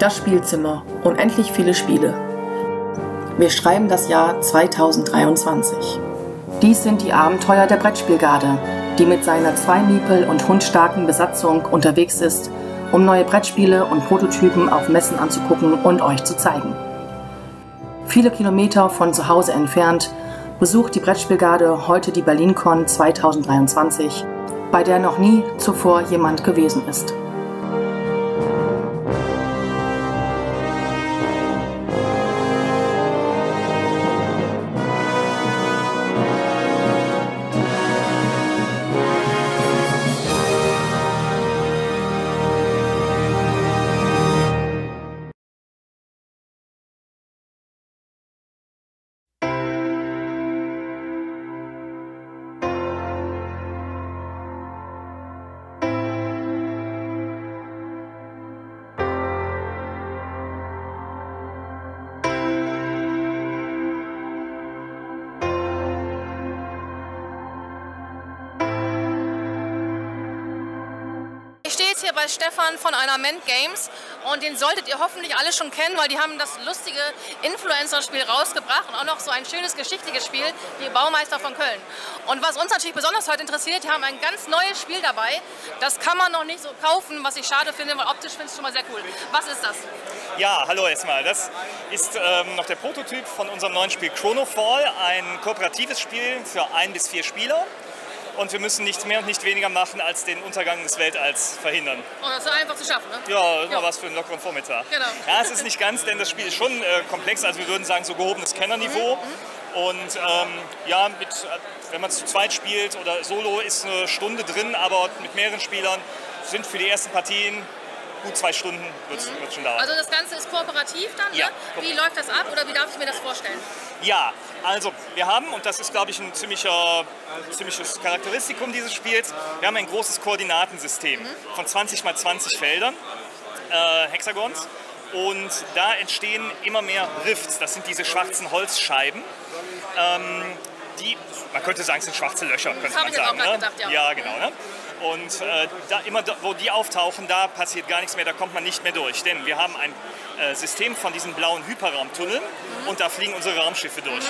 Das Spielzimmer. Unendlich viele Spiele. Wir schreiben das Jahr 2023. Dies sind die Abenteuer der Brettspielgarde, die mit seiner zwei Miepel und hundstarken Besatzung unterwegs ist, um neue Brettspiele und Prototypen auf Messen anzugucken und euch zu zeigen. Viele Kilometer von zu Hause entfernt besucht die Brettspielgarde heute die BerlinCon 2023, bei der noch nie zuvor jemand gewesen ist. Stefan von Ornament Games und den solltet ihr hoffentlich alle schon kennen, weil die haben das lustige Influencer-Spiel rausgebracht und auch noch so ein schönes geschichtliches Spiel, die Baumeister von Köln. Und was uns natürlich besonders heute interessiert, die haben ein ganz neues Spiel dabei. Das kann man noch nicht so kaufen, was ich schade finde, weil optisch finde ich es schon mal sehr cool. Was ist das? Ja, hallo erstmal. Das ist ähm, noch der Prototyp von unserem neuen Spiel Chronofall, ein kooperatives Spiel für ein bis vier Spieler. Und wir müssen nichts mehr und nicht weniger machen, als den Untergang des Weltalls verhindern. Oh, das ist einfach zu schaffen, ne? Ja, immer was für einen lockeren Vormittag. Genau. Ja, es ist nicht ganz, denn das Spiel ist schon äh, komplex. Also wir würden sagen, so gehobenes Kennerniveau. Und ähm, ja, mit, äh, wenn man zu zweit spielt oder solo ist eine Stunde drin, aber mit mehreren Spielern sind für die ersten Partien gut zwei Stunden wird es schon dauern. Also das Ganze ist kooperativ dann, Ja. ne? Wie läuft das ab oder wie darf ich mir das vorstellen? Ja, also wir haben, und das ist glaube ich ein ziemlicher, ziemliches Charakteristikum dieses Spiels, wir haben ein großes Koordinatensystem von 20 mal 20 Feldern, äh, Hexagons. Und da entstehen immer mehr Rifts, das sind diese schwarzen Holzscheiben. Ähm, die, man könnte sagen, es sind schwarze Löcher, könnte hab man sagen. ne? gedacht, ja. ja, genau. Ne? Und äh, da, immer wo die auftauchen, da passiert gar nichts mehr, da kommt man nicht mehr durch. Denn wir haben ein äh, System von diesen blauen Hyperraumtunneln und da fliegen unsere Raumschiffe durch.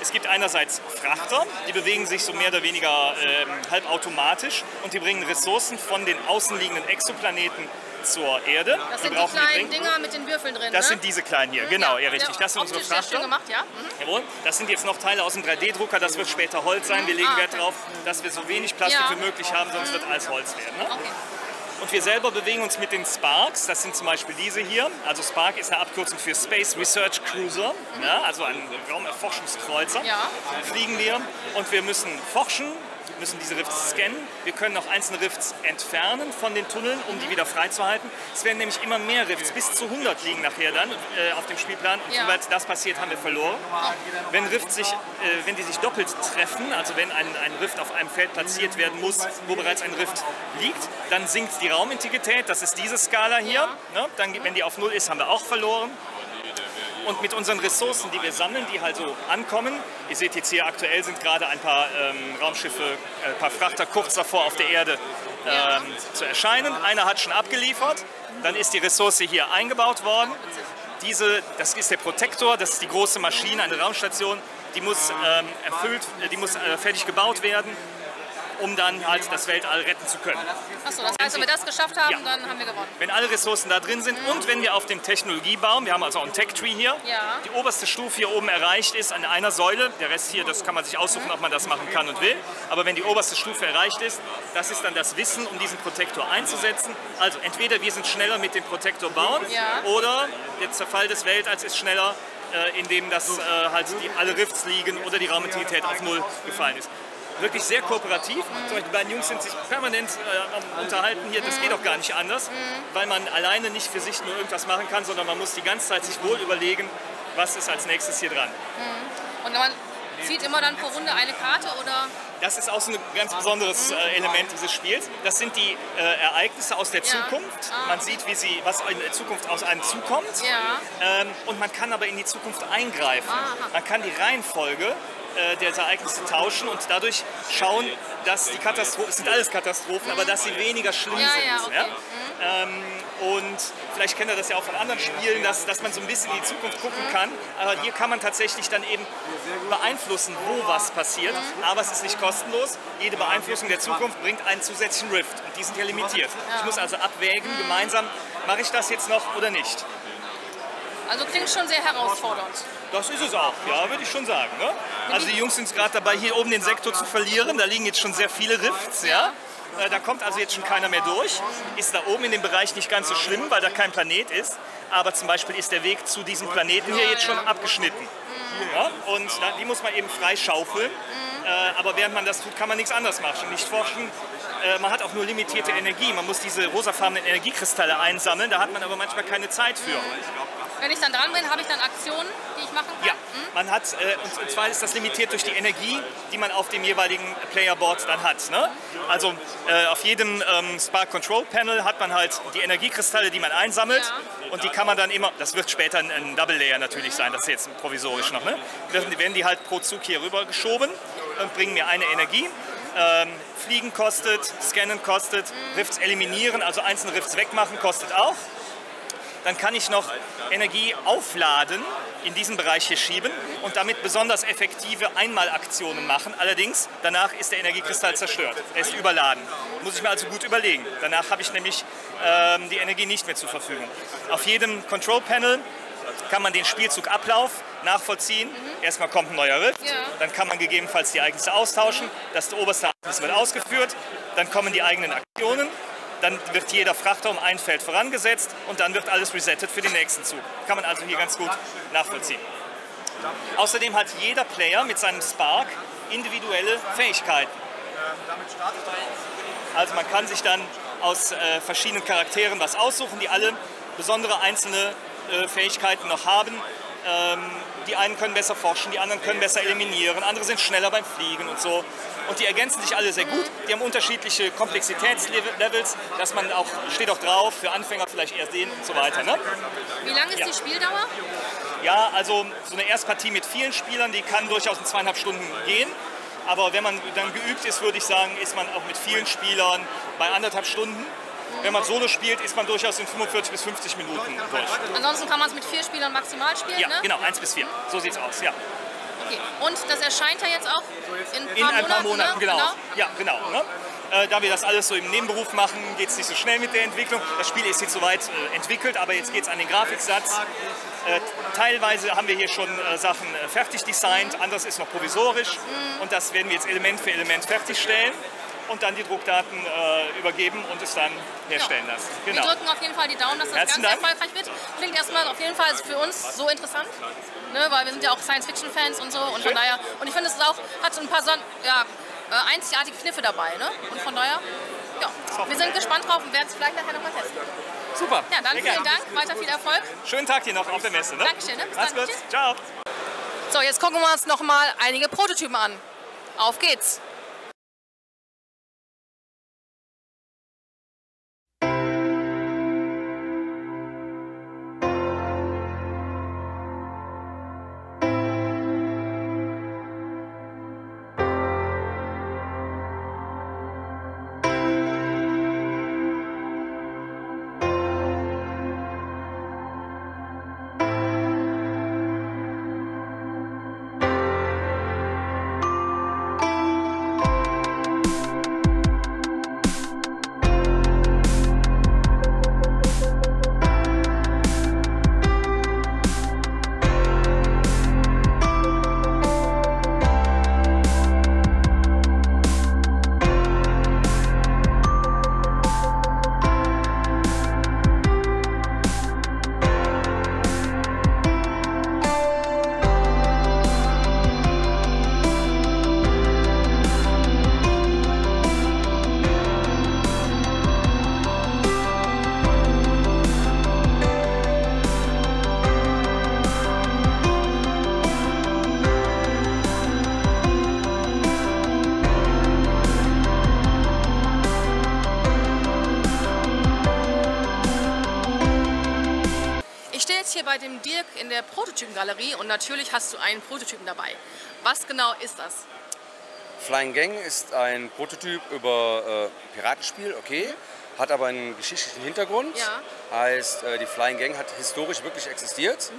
Es gibt einerseits Frachter, die bewegen sich so mehr oder weniger ähm, halbautomatisch und die bringen Ressourcen von den außenliegenden Exoplaneten zur Erde. Das sind die kleinen. Dinger mit den Würfeln drin, Das ne? sind diese kleinen hier, genau, ja, Ja, richtig. Das sind unsere Frachter. gemacht, ja. Mhm. Jawohl, das sind jetzt noch Teile aus dem 3D-Drucker, das wird später Holz sein. Wir legen Ah, Wert okay. darauf, dass wir so wenig Plastik Ja. wie möglich haben, sonst wird alles Holz werden. Ne? Okay. Und wir selber bewegen uns mit den Sparks, das sind zum Beispiel diese hier. Also Spark ist eine Abkürzung für Space Research Cruiser, ja, also ein Raumerforschungskreuzer. Ja. Fliegen wir und wir müssen forschen, müssen diese Rifts scannen. Wir können auch einzelne Rifts entfernen von den Tunneln, um die wieder freizuhalten. Es werden nämlich immer mehr Rifts, bis zu 100 liegen nachher dann äh, auf dem Spielplan. Ja. Sobald das passiert, haben wir verloren. Wenn Rifts sich, äh, wenn die sich doppelt treffen, also wenn ein, ein Rift auf einem Feld platziert werden muss, wo bereits ein Rift liegt, dann sinkt die Raumintegrität. Das ist diese Skala hier. Ne? Dann, wenn die auf Null ist, haben wir auch verloren. Und mit unseren Ressourcen, die wir sammeln, die halt so ankommen, ihr seht jetzt hier aktuell sind gerade ein paar ähm, Raumschiffe, äh, ein paar Frachter kurz davor auf der Erde ähm, zu erscheinen. Einer hat schon abgeliefert, dann ist die Ressource hier eingebaut worden. Diese, das ist der Protektor, das ist die große Maschine, eine Raumstation, die muss ähm, erfüllt, äh, die muss äh, fertig gebaut werden, um dann halt das Weltall retten zu können. Achso, das heißt, wenn wir das geschafft haben, Ja. dann haben wir gewonnen. Wenn alle Ressourcen da drin sind und wenn wir auf dem Technologiebaum, wir haben also auch einen Tech-Tree hier, Ja. die oberste Stufe hier oben erreicht ist an einer Säule, der Rest hier, das kann man sich aussuchen, ob man das machen kann und will, aber wenn die oberste Stufe erreicht ist, das ist dann das Wissen, um diesen Protektor einzusetzen. Also entweder wir sind schneller mit dem Protektor bauen Ja. oder der Zerfall des Weltalls ist schneller, äh, indem das äh, halt die, alle Rifts liegen oder die Raumintegrität auf Null gefallen ist. Wirklich sehr kooperativ. Zum Beispiel die beiden Jungs sind sich permanent äh, am unterhalten hier. Das geht auch gar nicht anders, weil man alleine nicht für sich nur irgendwas machen kann, sondern man muss die ganze Zeit sich wohl überlegen, was ist als nächstes hier dran. Und man zieht immer dann pro Runde eine Karte oder? Das ist auch so ein ganz besonderes äh, Element dieses Spiels. Das sind die äh, Ereignisse aus der Ja. Zukunft. Ah. Man sieht, wie sie, was in der Zukunft aus einem zukommt. Ja. Ähm, und man kann aber in die Zukunft eingreifen. Aha. Man kann die Reihenfolge äh, der Ereignisse tauschen und dadurch schauen, dass die Katastrophen, es sind alles Katastrophen, aber dass sie weniger schlimm Ja, sind. ja, okay. ja? Mhm. Ähm, und vielleicht kennt ihr das ja auch von anderen Spielen, dass, dass man so ein bisschen in die Zukunft gucken kann. Aber hier kann man tatsächlich dann eben beeinflussen, wo was passiert. Aber es ist nicht kostenlos. Jede Beeinflussung der Zukunft bringt einen zusätzlichen Rift. Und die sind ja limitiert. Ich muss also abwägen, gemeinsam, mache ich das jetzt noch oder nicht. Also klingt schon sehr herausfordernd. Das ist es auch, ja, würde ich schon sagen. Ne? Also die Jungs sind gerade dabei, hier oben den Sektor zu verlieren. Da liegen jetzt schon sehr viele Rifts, ja. Äh, Da kommt also jetzt schon keiner mehr durch. Ist da oben in dem Bereich nicht ganz so schlimm, weil da kein Planet ist. Aber zum Beispiel ist der Weg zu diesem Planeten hier jetzt schon abgeschnitten. Ja? Und die muss man eben frei schaufeln. Äh, aber während man das tut, kann man nichts anderes machen. Nicht forschen. Äh, man hat auch nur limitierte Energie. Man muss diese rosafarbenen Energiekristalle einsammeln. Da hat man aber manchmal keine Zeit für. Wenn ich dann dran bin, habe ich dann Aktionen, die ich machen kann? Ja, man hat, äh, und, und zwar ist das limitiert durch die Energie, die man auf dem jeweiligen Playerboard dann hat. Ne? Also äh, auf jedem ähm, Spark Control Panel hat man halt die Energiekristalle, die man einsammelt und die kann man dann immer, das wird später ein, ein Double Layer natürlich sein, das ist jetzt provisorisch noch, ne? Werden, werden die halt pro Zug hier rüber geschoben und bringen mir eine Energie. Ähm, Fliegen kostet, Scannen kostet, Rifts eliminieren, also einzelne Rifts wegmachen kostet auch dann kann ich noch Energie aufladen, in diesen Bereich hier schieben und damit besonders effektive Einmalaktionen machen. Allerdings, danach ist der Energiekristall zerstört. Er ist überladen. Muss ich mir also gut überlegen. Danach habe ich nämlich ähm, die Energie nicht mehr zur Verfügung. Auf jedem Control Panel kann man den Spielzugablauf nachvollziehen. Erstmal kommt ein neuer Rift, Ja. dann kann man gegebenenfalls die Ereignisse austauschen. Das oberste Ereignis wird ausgeführt, dann kommen die eigenen Aktionen, dann wird jeder Frachter um ein Feld vorangesetzt und dann wird alles resettet für den nächsten Zug. Kann man also hier ganz gut nachvollziehen. Außerdem hat jeder Player mit seinem Spark individuelle Fähigkeiten. Also man kann sich dann aus äh, verschiedenen Charakteren was aussuchen, die alle besondere einzelne äh, Fähigkeiten noch haben. Ähm, die einen können besser forschen, die anderen können besser eliminieren, andere sind schneller beim Fliegen und so. Und die ergänzen sich alle sehr gut. Die haben unterschiedliche Komplexitätslevels, dass man auch, steht auch drauf, für Anfänger vielleicht eher sehen und so weiter. Ne? Wie lang ist Ja. die Spieldauer? Ja, also so eine Erstpartie mit vielen Spielern, die kann durchaus in zweieinhalb Stunden gehen. Aber wenn man dann geübt ist, würde ich sagen, ist man auch mit vielen Spielern bei anderthalb Stunden. Wenn man Solo spielt, ist man durchaus in 45 bis 50 Minuten durch. Ansonsten kann man es mit vier Spielern maximal spielen, Ja, ne? genau, eins bis vier. So sieht's aus, ja. Okay. Und das erscheint ja jetzt auch in ein paar, In ein paar Monaten, Monaten, ne? genau. Ja, genau. Ne? Äh, da wir das alles so im Nebenberuf machen, geht es nicht so schnell mit der Entwicklung. Das Spiel ist jetzt soweit äh, entwickelt, aber jetzt geht es an den Grafiksatz. Äh, teilweise haben wir hier schon äh, Sachen äh, fertig designt, anderes ist noch provisorisch. Mhm. Und das werden wir jetzt Element für Element fertigstellen und dann die Druckdaten äh, übergeben und es dann herstellen lassen. Wir Genau. drücken auf jeden Fall die Daumen, dass das Herzlichen ganz Dank. erfolgreich wird. Klingt erstmal auf jeden Fall für uns so interessant, ne? weil wir sind ja auch Science-Fiction-Fans und so. Und von daher, und ich finde, es auch, hat so ein paar Son ja, äh, einzigartige Kniffe dabei. Ne? Und von daher, ja, wir sind gespannt drauf und werden es vielleicht nachher nochmal testen. Super. Ja, dann Sehr vielen gerne. Dank, weiter viel Erfolg. Schönen Tag dir noch auf der Messe. Ne? Dankeschön, ne? Bis Mach's dann. gut. Ciao. So, jetzt gucken wir uns nochmal einige Prototypen an. Auf geht's! Prototypengalerie und natürlich hast du einen Prototypen dabei. Was genau ist das? Flying Gang ist ein Prototyp über äh, Piratenspiel, okay, hat aber einen geschichtlichen Hintergrund. Ja. Heißt, äh, die Flying Gang hat historisch wirklich existiert,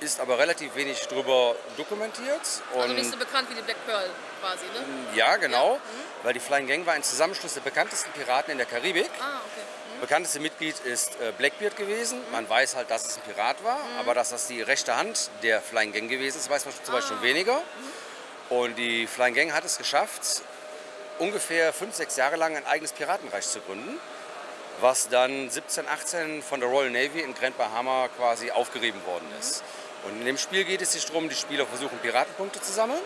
ist aber relativ wenig darüber dokumentiert. Also nicht so bekannt wie die Black Pearl quasi, ne? ja, genau, Ja, mhm. weil die Flying Gang war ein Zusammenschluss der bekanntesten Piraten in der Karibik. Ah, okay. Bekannteste Mitglied ist äh, Blackbeard gewesen. Man weiß halt, dass es ein Pirat war, aber dass das die rechte Hand der Flying Gang gewesen ist, weiß man zum Beispiel schon weniger. Und die Flying Gang hat es geschafft, ungefähr fünf, sechs Jahre lang ein eigenes Piratenreich zu gründen, was dann 17, 18 von der Royal Navy in Grand Bahama quasi aufgerieben worden ist. Und in dem Spiel geht es sich darum, die Spieler versuchen Piratenpunkte zu sammeln,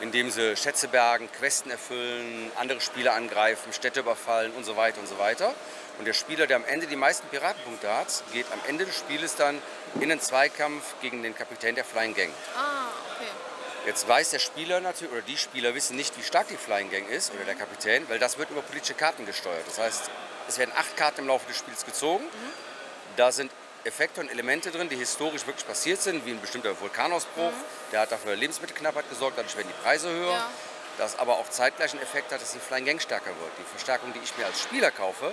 indem sie Schätze bergen, Questen erfüllen, andere Spieler angreifen, Städte überfallen und so weiter und so weiter. Und der Spieler, der am Ende die meisten Piratenpunkte hat, geht am Ende des Spieles dann in einen Zweikampf gegen den Kapitän der Flying Gang. Ah, okay. Jetzt weiß der Spieler natürlich, oder die Spieler wissen nicht, wie stark die Flying Gang ist oder der Kapitän, weil das wird über politische Karten gesteuert. Das heißt, es werden acht Karten im Laufe des Spiels gezogen. Da sind Effekte und Elemente drin, die historisch wirklich passiert sind, wie ein bestimmter Vulkanausbruch. Der hat dafür Lebensmittelknappheit gesorgt, dadurch werden die Preise höher. Ja. Das aber auch zeitgleich einen Effekt hat, dass die Flying Gang stärker wird. Die Verstärkung, die ich mir als Spieler kaufe,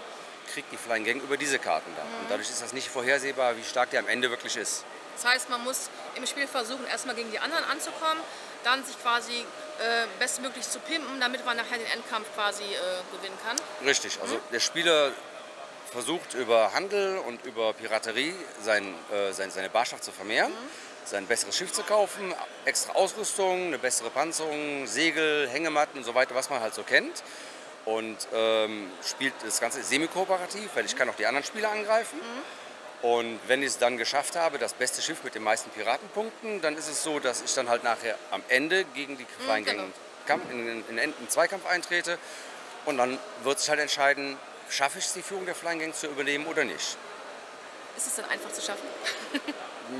kriegt die Flying Gang über diese Karten dann. Und dadurch ist das nicht vorhersehbar, wie stark der am Ende wirklich ist. Das heißt, man muss im Spiel versuchen, erstmal gegen die anderen anzukommen, dann sich quasi äh, bestmöglich zu pimpen, damit man nachher den Endkampf quasi äh, gewinnen kann. Richtig, also der Spieler versucht über Handel und über Piraterie sein, äh, sein, seine Barschaft zu vermehren, sein besseres Schiff zu kaufen, extra Ausrüstung, eine bessere Panzerung, Segel, Hängematten und so weiter, was man halt so kennt. Und ähm, spielt das Ganze semi-kooperativ, weil ich kann auch die anderen Spieler angreifen. Und wenn ich es dann geschafft habe, das beste Schiff mit den meisten Piratenpunkten, dann ist es so, dass ich dann halt nachher am Ende gegen die Flying Gang genau. In, in, in einen Zweikampf eintrete. Und dann wird sich halt entscheiden, schaffe ich es, die Führung der Flying Gang zu übernehmen oder nicht. Ist es denn einfach zu schaffen?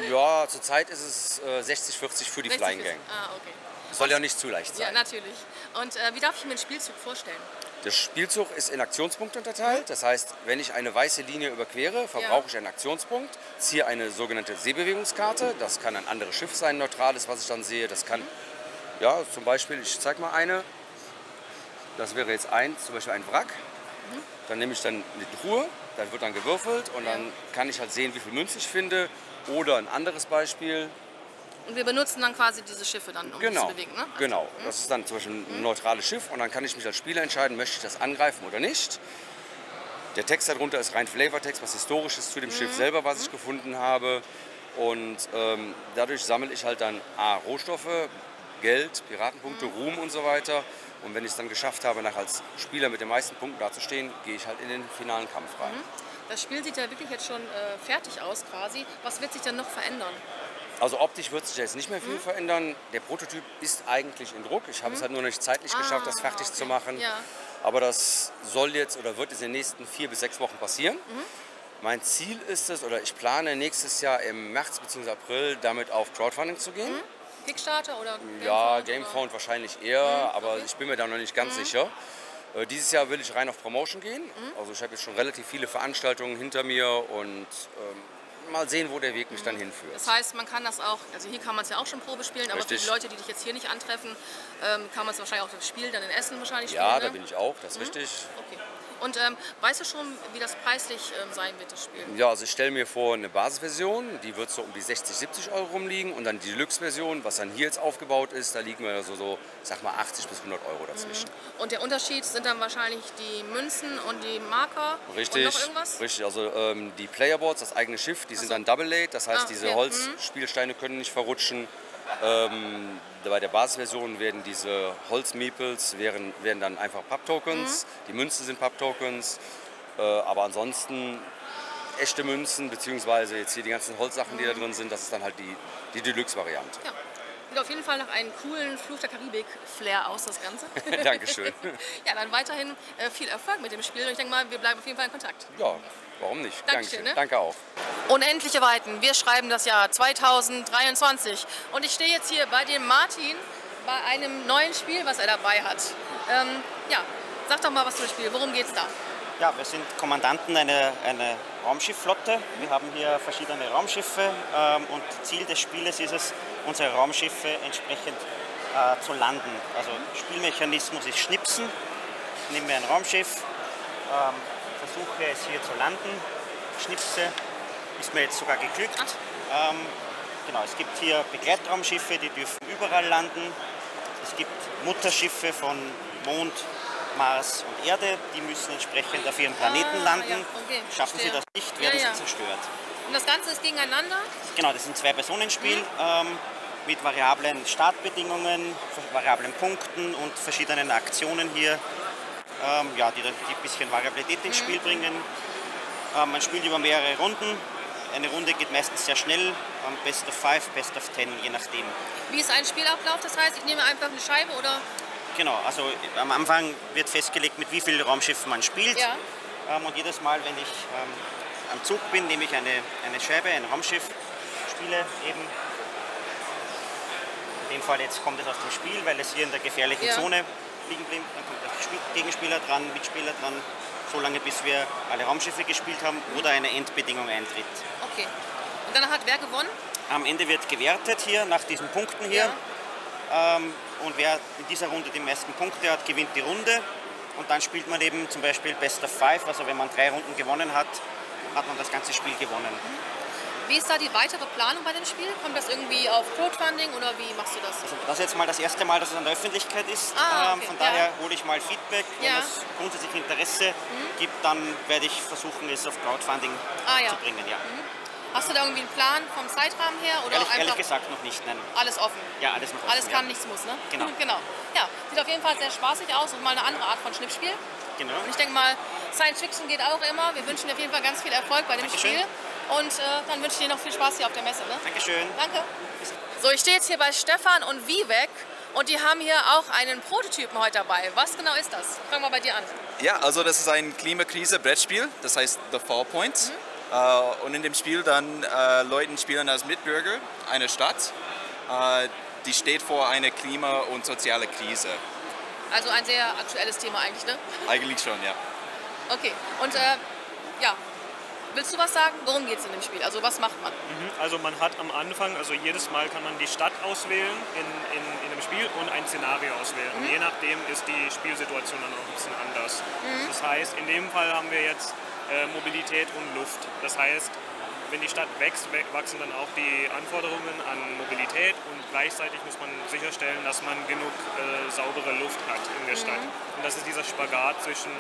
Ja, zurzeit ist es äh, 60-40 für die 60 Flying Gang. Ah, okay. Soll ja nicht zu leicht Ja, sein. natürlich. Und äh, wie darf ich mir den Spielzug vorstellen? Der Spielzug ist in Aktionspunkte unterteilt. Das heißt, wenn ich eine weiße Linie überquere, verbrauche Ja. ich einen Aktionspunkt, ziehe eine sogenannte Seebewegungskarte. Das kann ein anderes Schiff sein, neutrales, was ich dann sehe. Das kann, ja, zum Beispiel, ich zeige mal eine. Das wäre jetzt eins, zum Beispiel ein Wrack. Dann nehme ich dann eine Truhe, da wird dann gewürfelt und dann kann ich halt sehen, wie viel Münzen ich finde. Oder ein anderes Beispiel, Und wir benutzen dann quasi diese Schiffe dann, um uns Genau, zu bewegen, ne? genau. Das ist dann zum Beispiel ein neutrales Schiff und dann kann ich mich als Spieler entscheiden, möchte ich das angreifen oder nicht. Der Text darunter ist rein Flavortext, was historisches zu dem Schiff selber, was ich gefunden habe. Und ähm, dadurch sammle ich halt dann A, Rohstoffe, Geld, Piratenpunkte, Ruhm und so weiter. Und wenn ich es dann geschafft habe, nach als Spieler mit den meisten Punkten dazustehen, gehe ich halt in den finalen Kampf rein. Das Spiel sieht ja wirklich jetzt schon äh, fertig aus quasi. Was wird sich denn noch verändern? Also optisch wird sich jetzt nicht mehr viel verändern. Der Prototyp ist eigentlich in Druck. Ich habe es halt nur noch nicht zeitlich geschafft, das Ah, fertig okay. zu machen. Ja. Aber das soll jetzt oder wird in den nächsten vier bis sechs Wochen passieren. Mein Ziel ist es, oder ich plane nächstes Jahr im März bzw. April damit auf Crowdfunding zu gehen. Kickstarter oder Ja, Gamefound Gamefound wahrscheinlich eher, aber ich bin mir da noch nicht ganz sicher. Äh, Dieses Jahr will ich rein auf Promotion gehen. Also ich habe jetzt schon relativ viele Veranstaltungen hinter mir und ähm, mal sehen, wo der Weg mich dann hinführt. Das heißt, man kann das auch, also hier kann man es ja auch schon Probe spielen, aber für die Leute, die dich jetzt hier nicht antreffen, ähm, kann man es wahrscheinlich auch das Spiel dann in Essen wahrscheinlich spielen. Ja, ne? da bin ich auch, das ist richtig. Okay. Und ähm, weißt du schon, wie das preislich ähm, sein wird, das Spiel? Ja, also ich stelle mir vor, eine Basisversion, die wird so um die 60, 70 Euro rumliegen und dann die Deluxe-Version, was dann hier jetzt aufgebaut ist, da liegen wir so, so sag mal 80 bis 100 Euro dazwischen. Und der Unterschied sind dann wahrscheinlich die Münzen und die Marker Richtig, und noch irgendwas? richtig. Also ähm, die Playerboards, das eigene Schiff, die sind dann Double Laid, das heißt, Ah, diese okay. Holzspielsteine können nicht verrutschen. Ähm, bei der Basisversion werden diese Holz-Meeples werden, werden dann einfach Papp-Tokens, Mhm. die Münzen sind Papp-Tokens, äh, aber ansonsten echte Münzen, beziehungsweise jetzt hier die ganzen Holzsachen, die da drin sind, das ist dann halt die, die Deluxe-Variante. Ja. Sieht auf jeden Fall nach einem coolen Fluch der Karibik-Flair aus, das Ganze. Dankeschön. ja, dann weiterhin äh, viel Erfolg mit dem Spiel und ich denke mal, wir bleiben auf jeden Fall in Kontakt. Ja, warum nicht? Dankeschön, ne? Danke auch. Unendliche Weiten. Wir schreiben das Jahr 2023 und ich stehe jetzt hier bei dem Martin bei einem neuen Spiel, was er dabei hat. Ähm, ja, sag doch mal was zum Spiel. Worum geht's da? Ja, wir sind Kommandanten einer, einer Raumschiffflotte. Wir haben hier verschiedene Raumschiffe ähm, und Ziel des Spieles ist es, unsere Raumschiffe entsprechend äh, zu landen. Also Spielmechanismus ist Schnipsen. Ich nehme mir ein Raumschiff, ähm, versuche es hier zu landen, schnipse, ist mir jetzt sogar geglückt. Ähm, genau, es gibt hier Begleitraumschiffe, die dürfen überall landen. Es gibt Mutterschiffe von Mond, Mars und Erde, die müssen entsprechend auf ihren Planeten Ah, landen. ja, okay, Schaffen sie verstehe. das nicht, Ja, werden ja. sie zerstört. Und das Ganze ist gegeneinander? Genau, das ist ein Zwei-Personen-Spiel Mhm. ähm, mit variablen Startbedingungen, variablen Punkten und verschiedenen Aktionen hier, ähm, ja, die, die ein bisschen Variabilität ins Mhm. Spiel bringen. Ähm, man spielt über mehrere Runden. Eine Runde geht meistens sehr schnell, ähm, Best of Five, Best of Ten, je nachdem. Wie ist ein Spielablauf? Das heißt, ich nehme einfach eine Scheibe oder. Genau, also am Anfang wird festgelegt, mit wie vielen Raumschiffen man spielt. Ja. Ähm, und jedes Mal, wenn ich ähm, am Zug bin, nehme ich eine, eine Scheibe, ein Raumschiff, spiele eben. In dem Fall jetzt kommt es aus dem Spiel, weil es hier in der gefährlichen Ja. Zone liegen blieb. Dann kommt der Spiel Gegenspieler dran, Mitspieler dran, so lange bis wir alle Raumschiffe gespielt haben oder eine Endbedingung eintritt. Okay. Und dann hat wer gewonnen? Am Ende wird gewertet hier nach diesen Punkten hier. Ähm, und wer in dieser Runde die meisten Punkte hat, gewinnt die Runde. Und dann spielt man eben zum Beispiel Best of Five. Also wenn man drei Runden gewonnen hat, hat man das ganze Spiel gewonnen. Wie ist da die weitere Planung bei dem Spiel? Kommt das irgendwie auf Crowdfunding oder wie machst du das? Also das ist jetzt mal das erste Mal, dass es an der Öffentlichkeit ist. Ah, Ähm, okay, Von ja. daher hole ich mal Feedback. Wenn Ja. es grundsätzlich Interesse gibt, dann werde ich versuchen, es auf Crowdfunding Ah, ja. zu bringen. Ja. Hast du da irgendwie einen Plan vom Zeitrahmen her oder Ehrlich, ehrlich gesagt noch nicht, nein. alles offen? Ja, alles noch offen, Alles kann, ja. nichts muss, ne? Genau. genau. Ja, sieht auf jeden Fall sehr spaßig aus und mal eine andere Art von Schnippspiel. Genau. Und ich denke mal, Science Fiction geht auch immer. Wir wünschen dir auf jeden Fall ganz viel Erfolg bei dem Dankeschön. Spiel. Und äh, dann wünsche ich dir noch viel Spaß hier auf der Messe. Ne? Dankeschön. Danke. So, ich stehe jetzt hier bei Stefan und Vivek und die haben hier auch einen Prototypen heute dabei. Was genau ist das? Fangen wir bei dir an. Ja, also das ist ein Klimakrise-Brettspiel, das heißt The Fall Point. Äh, und in dem Spiel dann äh, Leuten spielen als Mitbürger eine Stadt, äh, die steht vor einer Klima- und soziale Krise. Also ein sehr aktuelles Thema eigentlich, ne? Eigentlich schon, ja. Okay. Und äh, ja, willst du was sagen? Worum geht es in dem Spiel? Also was macht man? Also man hat am Anfang, also jedes Mal kann man die Stadt auswählen in, in, in einem Spiel und ein Szenario auswählen. Und je nachdem ist die Spielsituation dann auch ein bisschen anders. Das heißt, in dem Fall haben wir jetzt äh, Mobilität und Luft. Das heißt, wenn die Stadt wächst, wä- wachsen dann auch die Anforderungen an Mobilität und gleichzeitig muss man sicherstellen, dass man genug äh, saubere Luft hat in der Stadt. Und das ist dieser Spagat zwischen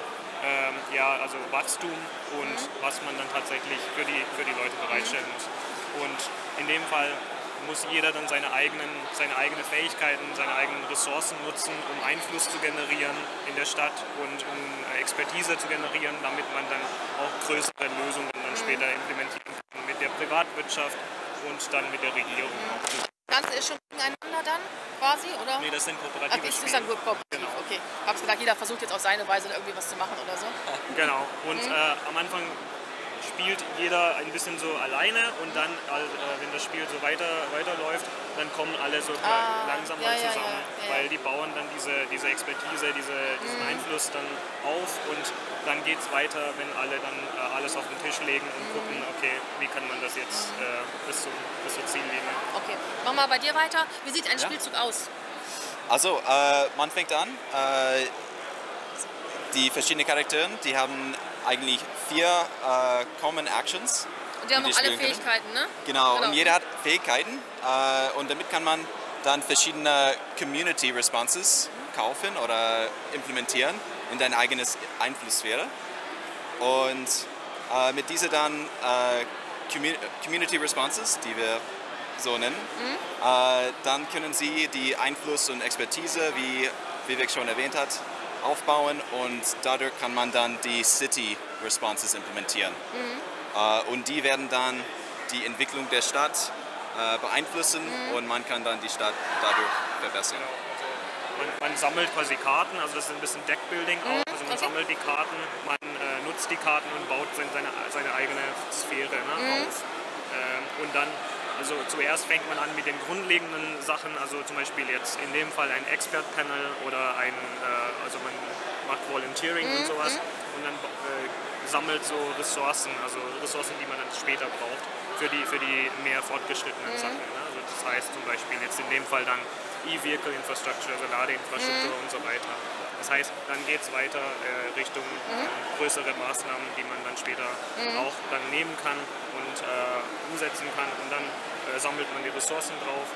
ähm, ja, also Wachstum und was man dann tatsächlich für die, für die Leute bereitstellen muss. Und in dem Fall muss jeder dann seine eigenen, seine eigenen Fähigkeiten, seine eigenen Ressourcen nutzen, um Einfluss zu generieren in der Stadt und um äh, Expertise zu generieren, damit man dann auch größere Lösungen dann später implementieren kann mit der Privatwirtschaft und dann mit der Regierung. Das Ganze ist schon gegeneinander dann quasi, oder? Nee, das sind Ach, kooperative ist Spiele. dann gut kooperativ, Genau. okay. Hab's gedacht, jeder versucht jetzt auf seine Weise irgendwie was zu machen oder so. Genau. Und äh, am Anfang spielt jeder ein bisschen so alleine und dann, äh, wenn das Spiel so weiter weiterläuft, dann kommen alle so Ah, langsam ja, mal ja, zusammen, ja, ja, ja. weil die bauen dann diese, diese Expertise, diese, diesen Einfluss dann auf und dann geht es weiter, wenn alle dann äh, alles auf den Tisch legen und gucken, okay, wie kann man das jetzt äh, bis, zum, bis zur Ziellinie. Okay, mach mal bei dir weiter. Wie sieht ein Spielzug aus? Also, äh, man fängt an. Äh, die verschiedenen Charaktere, die haben eigentlich vier äh, Common Actions. Und die haben die auch alle spielen können. Fähigkeiten, ne? Genau, Genau. und jeder hat Fähigkeiten äh, und damit kann man dann verschiedene Community Responses kaufen oder implementieren in deine eigene Einflusssphäre. Und äh, mit dieser dann äh, Commu- Community Responses, die wir so nennen, äh, dann können sie die Einfluss und Expertise, wie Vivek schon erwähnt hat, aufbauen und dadurch kann man dann die City Responses implementieren. Äh, und die werden dann die Entwicklung der Stadt äh, beeinflussen und man kann dann die Stadt dadurch verbessern. Man, man sammelt quasi Karten, also das ist ein bisschen Deckbuilding auch. Also man okay. sammelt die Karten, man äh, nutzt die Karten und baut seine, seine, eigene Sphäre ne, auf. Ähm, und dann, also zuerst fängt man an mit den grundlegenden Sachen, also zum Beispiel jetzt in dem Fall ein Expert-Panel oder ein, äh, also man macht Volunteering und sowas. und dann äh, sammelt so Ressourcen, also Ressourcen, die man dann später braucht für die, für die mehr fortgeschrittenen Sachen. Ne? Also das heißt zum Beispiel jetzt in dem Fall dann E-Vehicle Infrastructure, also Ladeinfrastruktur und so weiter. Das heißt, dann geht es weiter äh, Richtung äh, größere Maßnahmen, die man dann später auch dann nehmen kann und äh, umsetzen kann und dann äh, sammelt man die Ressourcen drauf.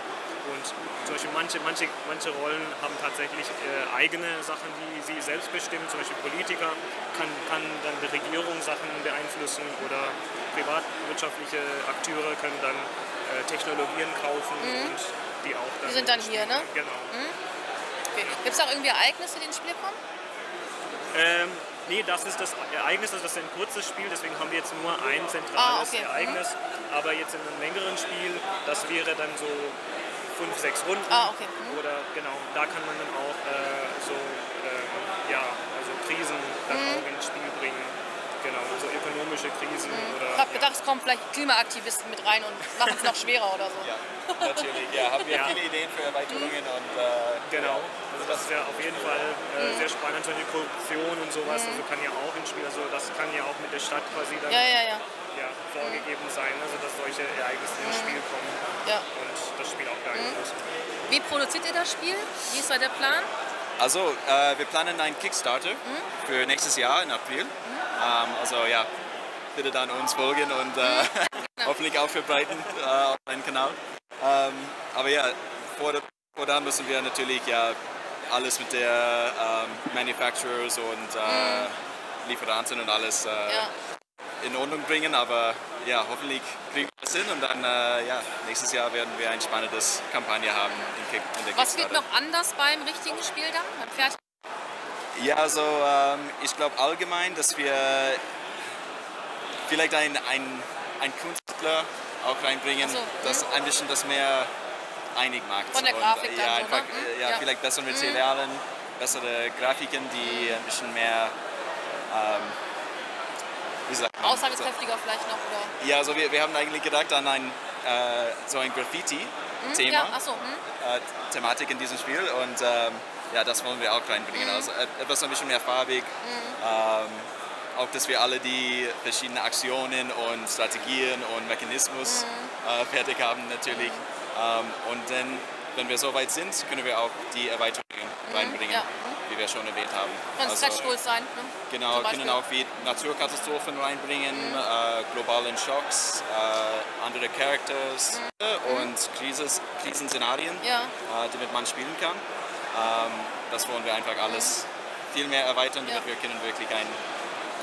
Und zum Beispiel manche, manche, manche Rollen haben tatsächlich äh, eigene Sachen, die sie selbst bestimmen. Zum Beispiel Politiker kann, kann dann die Regierung Sachen beeinflussen oder privatwirtschaftliche Akteure können dann äh, Technologien kaufen und die auch dann. Die sind dann hier, ne? Genau. Okay. Gibt es auch irgendwie Ereignisse, die ins Spiel kommen? Ähm, nee, das ist das Ereignis, also das ist ein kurzes Spiel, deswegen haben wir jetzt nur ein zentrales Ah, okay. Ereignis. Aber jetzt in einem längeren Spiel, das wäre dann so fünf, sechs Runden. Ah, okay. Mhm. Oder genau, da kann man dann auch äh, so, ähm, ja, also Krisen dann Mhm. auch ins Spiel bringen. Genau, so ökonomische Krisen oder. Ich habe ja. gedacht, es kommen vielleicht Klimaaktivisten mit rein und machen es noch schwerer oder so. Ja, natürlich. Ja, haben wir Ja. viele Ideen für Erweiterungen und äh, Genau, also das ist ja auf jeden Fall äh, sehr spannend, solche Korruption und sowas, also kann ja auch ins Spiel, also das kann ja auch mit der Stadt quasi dann Ja, ja, ja. ja, vorgegeben sein, also dass solche Ereignisse ins Spiel kommen ja. und das Spiel auch beeinflussen. Wie produziert ihr das Spiel? Wie ist da der Plan? Also, äh, wir planen einen Kickstarter für nächstes Jahr im April. Ähm, also ja, bitte dann uns folgen und äh, hoffentlich auch verbreiten äh, auf meinem Kanal. Ähm, aber ja, vor, der, vor da müssen wir natürlich ja alles mit der ähm, Manufacturers und äh, Lieferanten und alles äh, Ja. in Ordnung bringen. Aber ja, hoffentlich kriegen wir das hin und dann äh, ja, nächstes Jahr werden wir ein spannendes Kampagne haben in, Kick, in Was wird noch anders beim richtigen Spiel dann? Beim? Ja, also ähm, ich glaube allgemein, dass wir vielleicht ein, ein, ein Künstler auch reinbringen, so, das ein bisschen das mehr einig macht. Von der Grafik Und, ja, so, einfach, ne? Mhm, äh, ja, ja. vielleicht bessere Materialien, bessere Grafiken, die ein bisschen mehr, ähm, wie sagt man? Aussagekräftiger vielleicht noch? Oder? Ja, also wir, wir haben eigentlich gedacht an ein, äh, so ein Graffiti-Thema. Ja, achso. Hm? äh, Thematik in diesem Spiel und ähm, ja, das wollen wir auch reinbringen. Mhm. Also et- etwas ein bisschen mehr farbig. Ähm, auch, dass wir alle die verschiedenen Aktionen und Strategien und Mechanismus Mhm. äh, fertig haben natürlich. Ähm, und dann, wenn wir soweit sind, können wir auch die Erweiterungen reinbringen, Mhm. ja. wie wir schon erwähnt haben. Kann Also, Stretch sein. Ne? Genau, können auch wie Naturkatastrophen reinbringen, äh, globalen Schocks, äh, andere Characters und Krises, Krisenszenarien, Ja. äh, damit man spielen kann. Ähm, das wollen wir einfach alles viel mehr erweitern, damit Ja. wir können wirklich ein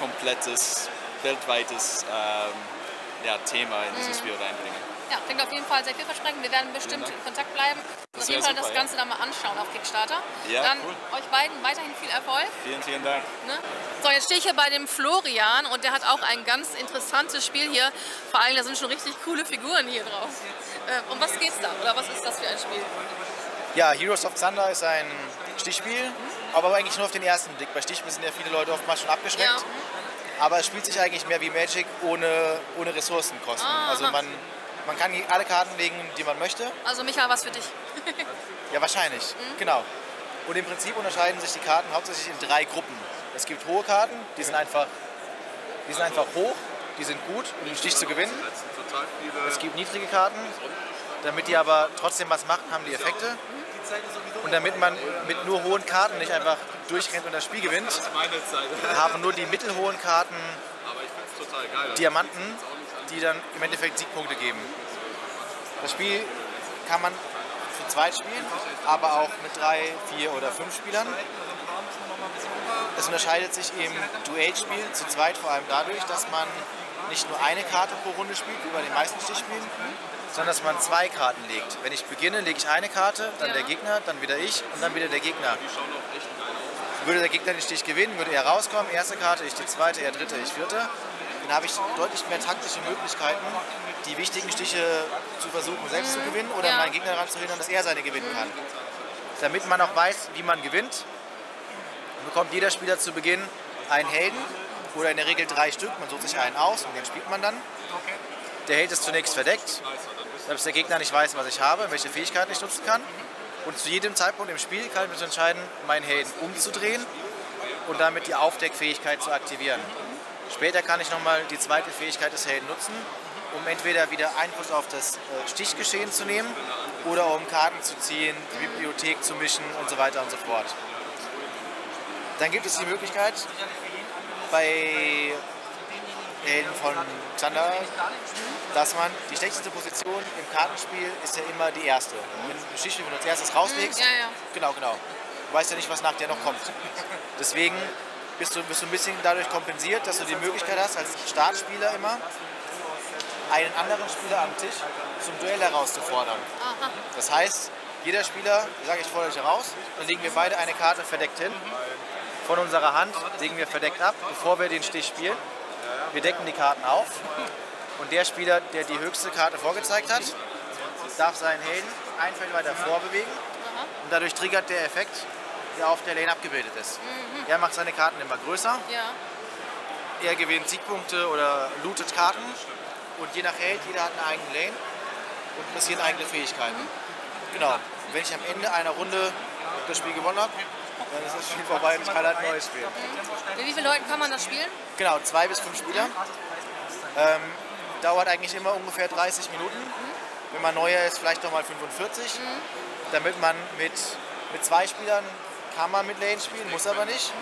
komplettes, weltweites ähm, Thema in Mhm. dieses Spiel reinbringen. Ja, klingt auf jeden Fall sehr vielversprechend. Wir werden bestimmt in Kontakt bleiben und Das auf jeden Fall das. Ganze dann mal anschauen auf Kickstarter. Ja, dann cool. euch beiden weiterhin viel Erfolg. Vielen, vielen Dank. Ne? So, jetzt stehe ich hier bei dem Florian und der hat auch ein ganz interessantes Spiel hier. Vor allem, da sind schon richtig coole Figuren hier drauf. Äh, um was geht's da? Oder was ist das für ein Spiel? Ja, Heroes of Thunder ist ein Stichspiel, aber eigentlich nur auf den ersten Blick. Bei Stichspielen sind ja viele Leute oftmals schon abgeschreckt. Ja. Aber es spielt sich eigentlich mehr wie Magic ohne, ohne Ressourcenkosten. Ah, also man, man kann alle Karten legen, die man möchte. Also Michael, was für dich? Ja, wahrscheinlich. Mhm. Genau. Und im Prinzip unterscheiden sich die Karten hauptsächlich in drei Gruppen. Es gibt hohe Karten, die sind einfach, die sind einfach hoch, die sind gut, um den Stich zu gewinnen. Es gibt niedrige Karten, damit die aber trotzdem was machen, haben die Effekte. Und damit man mit nur hohen Karten nicht einfach durchrennt und das Spiel gewinnt, haben nur die mittelhohen Karten Diamanten, die dann im Endeffekt Siegpunkte geben. Das Spiel kann man zu zweit spielen, aber auch mit drei, vier oder fünf Spielern. Es unterscheidet sich im Duellspiel zu zweit vor allem dadurch, dass man nicht nur eine Karte pro Runde spielt, wie bei den meisten Stichspielen, sondern dass man zwei Karten legt. Wenn ich beginne, lege ich eine Karte, dann der Gegner, dann wieder ich und dann wieder der Gegner. Würde der Gegner den Stich gewinnen, würde er rauskommen, erste Karte, ich die zweite, er dritte, ich vierte. Dann habe ich deutlich mehr taktische Möglichkeiten, die wichtigen Stiche zu versuchen, selbst zu gewinnen oder Ja. meinen Gegner daran zu hindern, dass er seine gewinnen kann. Damit man auch weiß, wie man gewinnt, bekommt jeder Spieler zu Beginn einen Helden oder in der Regel drei Stück. Man sucht sich einen aus und den spielt man dann. Der Held ist zunächst verdeckt, damit der Gegner nicht weiß, was ich habe, welche Fähigkeiten ich nutzen kann. Und zu jedem Zeitpunkt im Spiel kann ich mich entscheiden, meinen Helden umzudrehen und damit die Aufdeckfähigkeit zu aktivieren. Später kann ich nochmal die zweite Fähigkeit des Helden nutzen, um entweder wieder Einfluss auf das äh, Stichgeschehen zu nehmen oder um Karten zu ziehen, die Bibliothek zu mischen und so weiter und so fort. Dann gibt es die Möglichkeit, bei Helden von Xander, dass man die schlechteste Position im Kartenspiel ist ja immer die erste. Wenn du Geschichte, wenn du als erstes rauslegst, Ja, ja. genau, genau. Du weißt ja nicht, was nach dir noch kommt. Deswegen bist du, bist du ein bisschen dadurch kompensiert, dass du die Möglichkeit hast, als Startspieler immer einen anderen Spieler am Tisch zum Duell herauszufordern. Das heißt, jeder Spieler, sage ich, fordere dich heraus, dann legen wir beide eine Karte verdeckt hin. Von unserer Hand legen wir verdeckt ab, bevor wir den Stich spielen. Wir decken die Karten auf und der Spieler, der die höchste Karte vorgezeigt hat, darf seinen Helden ein Feld weiter vorbewegen und dadurch triggert der Effekt, der auf der Lane abgebildet ist. Er macht seine Karten immer größer, Ja. er gewinnt Siegpunkte oder lootet Karten und je nach Held, jeder hat eine eigene Lane und passieren eigene Fähigkeiten. Genau. Und wenn ich am Ende einer Runde das Spiel gewonnen habe, dann ist das Spiel vorbei und ich kann halt ein neues spielen. Mit wie vielen Leuten kann man das spielen? Genau, zwei bis fünf Spieler. Ähm, dauert eigentlich immer ungefähr 30 Minuten. Wenn man neuer ist, vielleicht noch mal 45. Damit man mit, mit zwei Spielern kann man mit Lane spielen, muss aber nicht.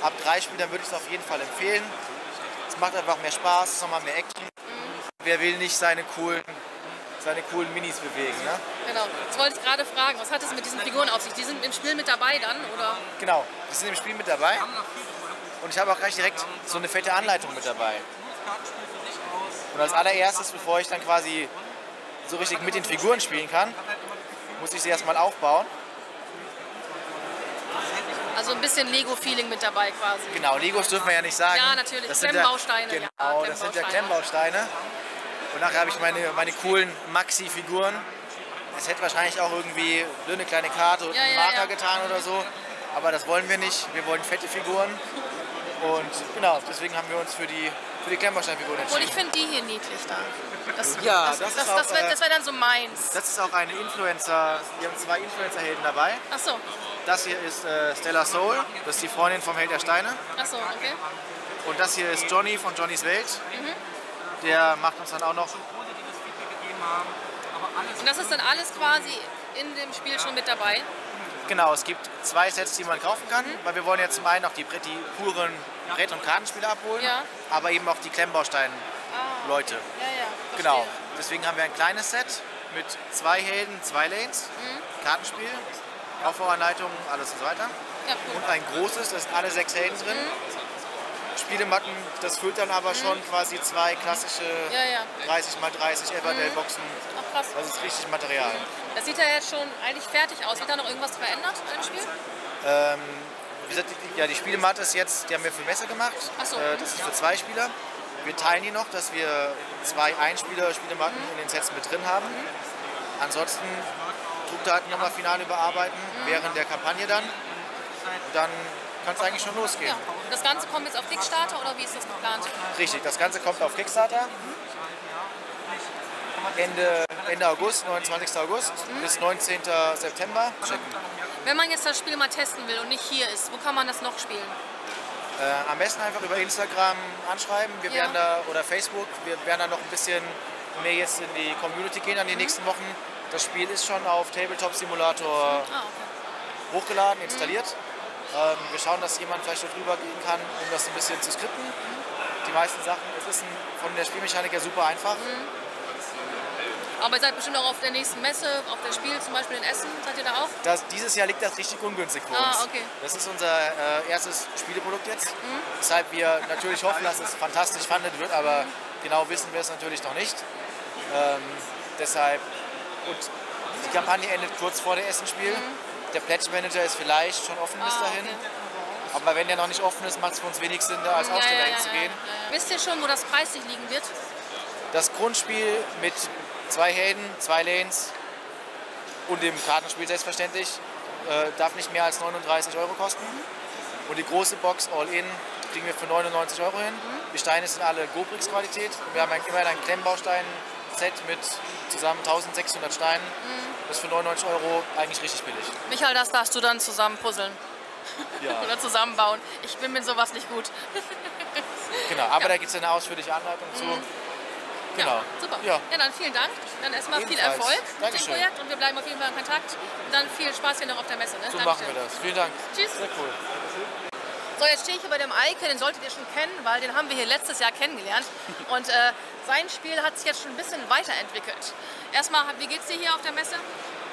Ab drei Spielern würde ich es auf jeden Fall empfehlen. Es macht einfach mehr Spaß, es ist nochmal mehr Action. Wer will nicht seine coolen, seine coolen Minis bewegen? Ne? Genau. Das wollte ich gerade fragen. Was hat es mit diesen Figuren auf sich? Die sind im Spiel mit dabei dann, oder? Genau, wir sind im Spiel mit dabei. Und ich habe auch gleich direkt so eine fette Anleitung mit dabei. Und als allererstes, bevor ich dann quasi so richtig mit den Figuren spielen kann, muss ich sie erstmal aufbauen. Also ein bisschen Lego-Feeling mit dabei quasi. Genau, Legos dürfen wir ja nicht sagen. Ja, natürlich. Das sind Klemmbausteine, Ja, ja, genau, das sind ja Klemmbausteine. Und nachher habe ich meine, meine coolen Maxi-Figuren. Es hätte wahrscheinlich auch irgendwie eine kleine Karte und Ja, einen ja, Marker ja. getan oder so. Aber das wollen wir nicht. Wir wollen fette Figuren. Und genau, deswegen haben wir uns für die, für die Klemmbausteinfiguren Und ich entschieden. finde die hier niedlich da. Das, Ja, das, das das, das, wäre äh, wär dann so meins. Das ist auch eine Influencer, wir haben zwei Influencer-Helden dabei. Ach so, Das hier ist äh, Stella Soul, das ist die Freundin vom Held der Steine. ach so, okay. Und das hier ist Johnny von Johnnys Welt. Der macht uns dann auch noch Und das ist dann alles quasi in dem Spiel schon mit dabei. Genau, es gibt zwei Sets, die man kaufen kann, weil wir wollen ja zum einen auch die, die puren Brett- und Kartenspiele abholen, Ja. aber eben auch die Klemmbaustein-Leute. Ja, ja. Genau, deswegen haben wir ein kleines Set mit zwei Helden, zwei Lanes, Kartenspiel, Aufbauanleitung, alles und so weiter. Ja, cool. Und ein großes, da sind alle sechs Helden drin. Spielematten, das füllt dann aber schon quasi zwei klassische Ja, ja. 30 x 30 Everdell-Boxen. Ach krass. Das ist richtig Material. Das sieht ja jetzt schon eigentlich fertig aus. Wird da noch irgendwas verändert im Spiel? Ähm, wie gesagt, die, ja, die Spielematte ist jetzt, die haben wir für Messer gemacht. Ach so. Äh, das ist für zwei Spieler. Wir teilen die noch, dass wir zwei Einspieler-Spielematten Mhm. in den Sets mit drin haben. Ansonsten Druckdaten nochmal final überarbeiten, Mhm. während der Kampagne dann. Und dann kann es eigentlich schon losgehen. Ja. Das Ganze kommt jetzt auf Kickstarter oder wie ist das geplant? Richtig, das Ganze kommt auf Kickstarter. Ende, Ende August, 29. August Mhm. bis 19. September. Checken. Wenn man jetzt das Spiel mal testen will und nicht hier ist, wo kann man das noch spielen? Äh, am besten einfach über Instagram anschreiben. Wir Ja. werden da, oder Facebook, wir werden da noch ein bisschen mehr jetzt in die Community gehen an Mhm. die nächsten Wochen. Das Spiel ist schon auf Tabletop Simulator Ah, okay. hochgeladen, installiert. Ähm, wir schauen, dass jemand vielleicht drüber gehen kann, um das ein bisschen zu skripten. Die meisten Sachen, es ist ein, von der Spielmechanik her super einfach. Aber ihr seid bestimmt auch auf der nächsten Messe, auf der Spiel zum Beispiel in Essen. Seid ihr da auch? Das, dieses Jahr liegt das richtig ungünstig für Ah, uns. okay. Das ist unser äh, erstes Spieleprodukt jetzt, weshalb wir natürlich hoffen, dass es fantastisch fandet wird, aber genau wissen wir es natürlich noch nicht. Ähm, deshalb, und die Kampagne endet kurz vor der Essenspiel. Der Pledge Manager ist vielleicht schon offen bis Ah, dahin, okay. aber wenn der noch nicht offen ist, macht es für uns wenig Sinn, da als Aussteller hinzugehen. ja. Wisst ihr schon, wo das preislich liegen wird? Das Grundspiel mit zwei Helden, zwei Lanes und dem Kartenspiel selbstverständlich äh, darf nicht mehr als 39 Euro kosten. Und die große Box All-In kriegen wir für 99 Euro hin. Die Steine sind alle Gobrix-Qualität. Wir haben immerhin ein Klemmbaustein-Set mit zusammen 1600 Steinen. Das ist für 99 Euro eigentlich richtig billig. Michael, das darfst du dann zusammen puzzeln. Ja. oder zusammenbauen. Ich bin mit sowas nicht gut. Genau, aber da gibt es eine ausführliche Anleitung zu. Genau. Ja, super. Ja. Ja. dann vielen Dank. Dann erstmal viel. Erfolg mit dem Dankeschön. Projekt und wir bleiben auf jeden Fall in Kontakt. Und dann viel Spaß hier noch auf der Messe. Ne? So machen wir das. Vielen Dank. Tschüss. Sehr cool. So, jetzt stehe ich hier bei dem Eike, den solltet ihr schon kennen, weil den haben wir hier letztes Jahr kennengelernt. Und äh, sein Spiel hat sich jetzt schon ein bisschen weiterentwickelt. Erstmal, wie geht's dir hier auf der Messe?